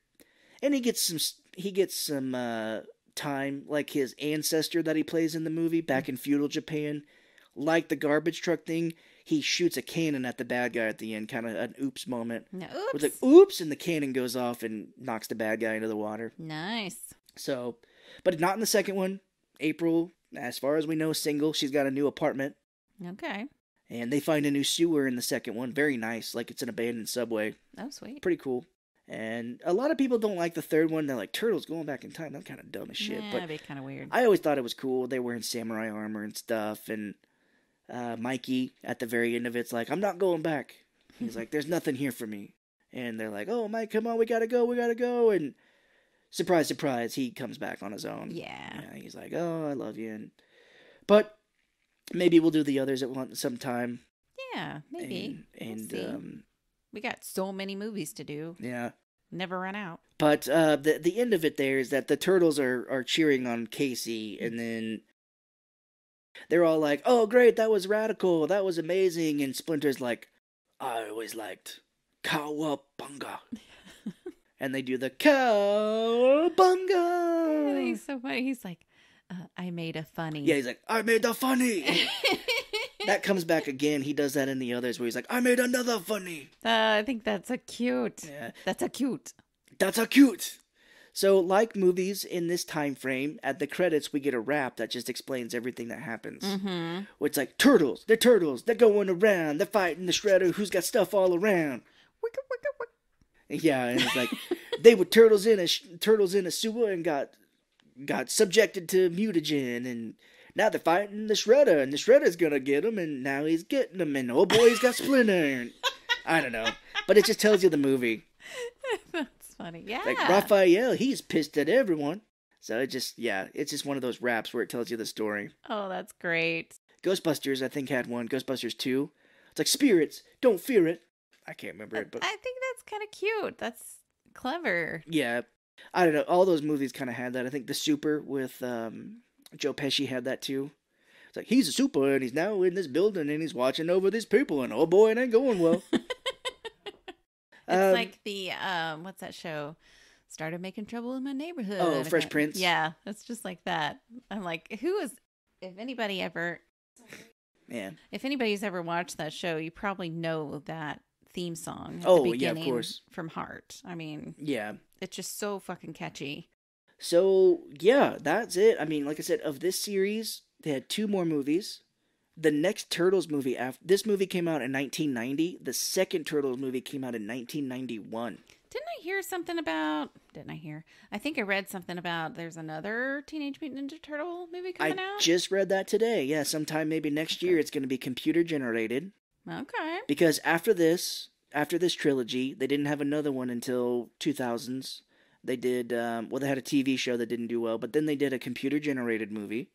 and he gets some he gets some uh, time like his ancestor that he plays in the movie back in feudal Japan, like the garbage truck thing. He shoots a cannon at the bad guy at the end, kind of an oops moment. No, It's oops. like oops, and the cannon goes off and knocks the bad guy into the water. nice. So, but not in the second one. April, as far as we know, single. She's got a new apartment, Okay. and they find a new sewer in the second one. Very nice, like it's an abandoned subway. Oh, sweet. pretty cool. And a lot of people don't like the third one. They're like, turtles going back in time. That's kind of dumb as shit. Nah, but that'd be kind of weird. I always thought it was cool. They're wearing samurai armor and stuff. And uh, Mikey at the very end of it's like, I'm not going back. He's like, there's nothing here for me. And they're like, oh, Mike, come on, we gotta go, we gotta go. And surprise, surprise, he comes back on his own. yeah. Yeah, he's like, oh, I love you. And but maybe we'll do the others at one sometime. Yeah, maybe. And, and see. um, We got so many movies to do. yeah. Never run out. But uh, the the end of it there is that the turtles are are cheering on Casey, and then they're all like, "Oh, great! That was radical. That was amazing." And Splinter's like, "I always liked cowabunga," <laughs> and they do the cowabunga. He's so funny. He's like, uh, I made a funny. Yeah, he's like, "I made a funny." <laughs> that comes back again. He does that in the others where he's like, "I made another funny." Uh, I think that's a cute. Yeah. That's a cute. That's a cute. So, like movies in this time frame, at the credits we get a rap that just explains everything that happens. Mm-hmm. Where it's like turtles, they're turtles, they're going around, they're fighting the shredder who's got stuff all around. Yeah, and it's like <laughs> they were turtles in a sh- turtles in a sewer and got got subjected to mutagen, and now they're fighting the shredder, and the shredder's gonna get him, and now he's getting them, and oh boy, he's got Splinter. And I don't know, but it just tells you the movie. <laughs> that's funny. Yeah. Like Raphael, he's pissed at everyone. So it just, yeah, it's just one of those raps where it tells you the story. oh, that's great. Ghostbusters, I think, had one. Ghostbusters 2. It's like, spirits, don't fear it. I can't remember it, but I think that's kind of cute. That's clever. yeah. I don't know. All those movies kind of had that. I think The Super with um, Joe Pesci had that too. It's like, he's a super and he's now in this building and he's watching over these people and oh boy, it ain't going well. <laughs> It's Um, like the um, what's that show? Started making trouble in my neighborhood. Oh, Fresh Prince? Yeah, it's just like that. I'm like, who is? If anybody ever, yeah. if anybody's ever watched that show, you probably know that theme song. At Oh, the yeah, of beginning course. From Heart. I mean, Yeah. it's just so fucking catchy. So yeah, that's it. I mean, like I said, of this series, they had two more movies. The next Turtles movie after this movie came out in 1990. The second Turtles movie came out in 1991. Didn't I hear something about? Didn't I hear? I think I read something about there's another Teenage Mutant Ninja Turtle movie coming I out. just read that today. Yeah, sometime maybe next year it's going to be computer generated okay. because after this, after this trilogy, they didn't have another one until 2000s. They did um, well. They had a TV show that didn't do well, but then they did a computer generated movie,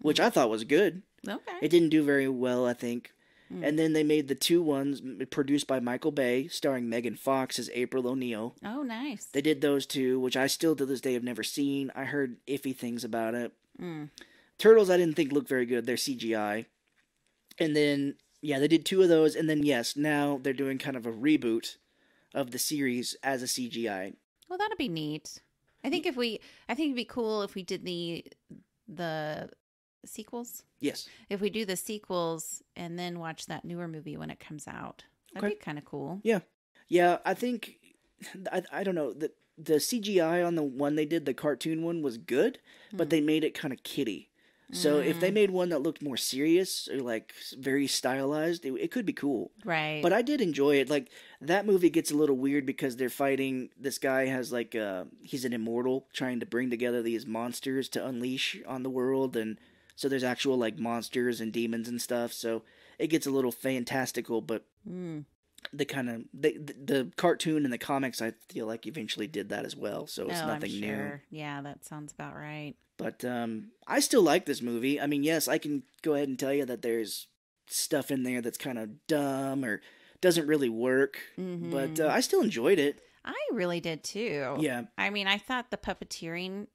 which I thought was good. Okay. It didn't do very well, I think. Mm. And then they made the two ones produced by Michael Bay, starring Megan Fox as April O'Neil. oh, nice. They did those two, which I still to this day have never seen. I heard iffy things about it. Mm. Turtles, I didn't think looked very good. They're CGI. And then, yeah, they did two of those. And then, yes, now they're doing kind of a reboot of the series as a CGI. Well, that'd be neat. I think if we, I think it'd be cool if we did the, the sequels. Yes. If we do the sequels and then watch that newer movie when it comes out, that'd Okay. be kind of cool. Yeah, yeah. I think I, I don't know the the CGI on the one they did the cartoon one was good, but they made it kind of kitty. So if they made one that looked more serious or like very stylized, it, it could be cool. Right. But I did enjoy it. Like that movie gets a little weird because they're fighting. This guy has like uh he's an immortal trying to bring together these monsters to unleash on the world, and so there's actual like monsters and demons and stuff. So it gets a little fantastical, but Mm. the kind of the, the cartoon and the comics I feel like eventually did that as well. So it's Oh, nothing new. Yeah, that sounds about right. But um, I still like this movie. I mean, yes, I can go ahead and tell you that there's stuff in there that's kind of dumb or doesn't really work. But Mhm. uh, I still enjoyed it. I really did too. Yeah, I mean, I thought the puppeteering,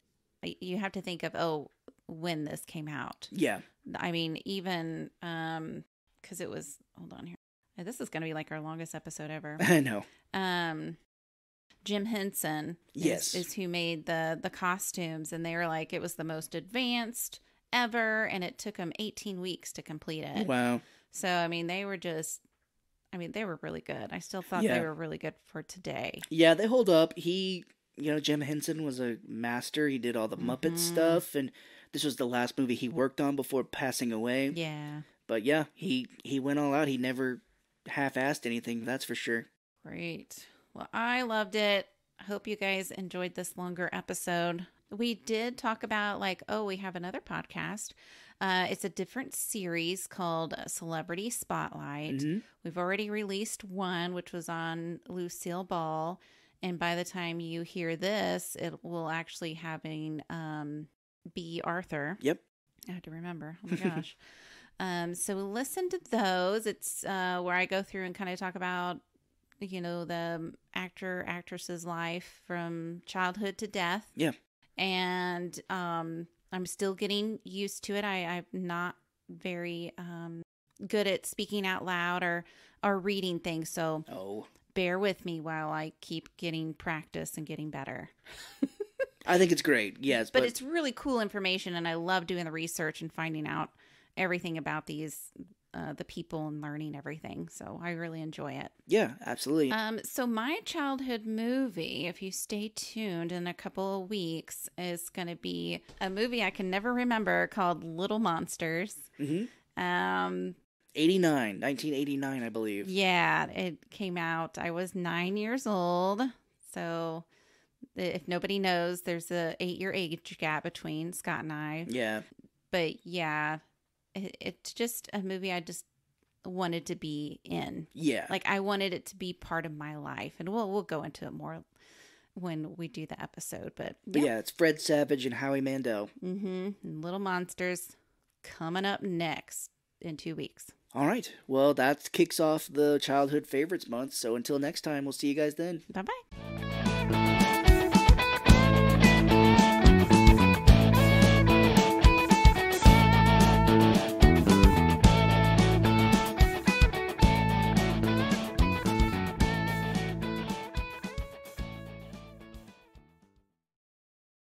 you have to think of, oh, when this came out. yeah, I mean, even um, because it was, hold on here. This is going to be like our longest episode ever. <laughs> I know. um Jim Henson is, Yes. is who made the the costumes and they were like it was the most advanced ever and it took them 18 weeks to complete it. Wow. So I mean they were just I mean they were really good. I still thought Yeah. they were really good for today. Yeah, they hold up. He, you know, Jim Henson was a master. He did all the Muppet Mhm. stuff, and this was the last movie he worked on before passing away. Yeah. But yeah, he he went all out. He never half-assed anything. That's for sure. Great. Well, I loved it. I hope you guys enjoyed this longer episode. We did talk about, like, oh, we have another podcast. Uh, it's a different series called Celebrity Spotlight. Mhm. We've already released one, which was on Lucille Ball. And by the time you hear this, it will actually having um, Bea Arthur. Yep. I have to remember. Oh my gosh. <laughs> um, so listen to those. It's uh, where I go through and kind of talk about, you know, the actor actress's life from childhood to death. Yeah. And um, I'm still getting used to it. I, I'm not very um, good at speaking out loud or or reading things. So Oh, bear with me while I keep getting practice and getting better. <laughs> I think it's great. Yes, but, but, it's really cool information and i love doing the research and finding out everything about these uh, the people and learning everything so i really enjoy it yeah, absolutely. um, so my childhood movie if you stay tuned in a couple of weeks is going to be a movie i can never remember called little monsters hmm um, 89, 1989, I believe. yeah it came out i was nine years old so if nobody knows there's a eight year age gap between scott and i Yeah, but yeah, it, it's just a movie I just wanted to be in. yeah, Like I wanted it to be part of my life, and we'll we'll go into it more when we do the episode. But But yeah, yeah. It's Fred Savage and Howie Mandel. mm-hmm. Little Monsters coming up next in two weeks. All right. Well, that kicks off the childhood favorites month. So until next time, we'll see you guys then. Bye bye.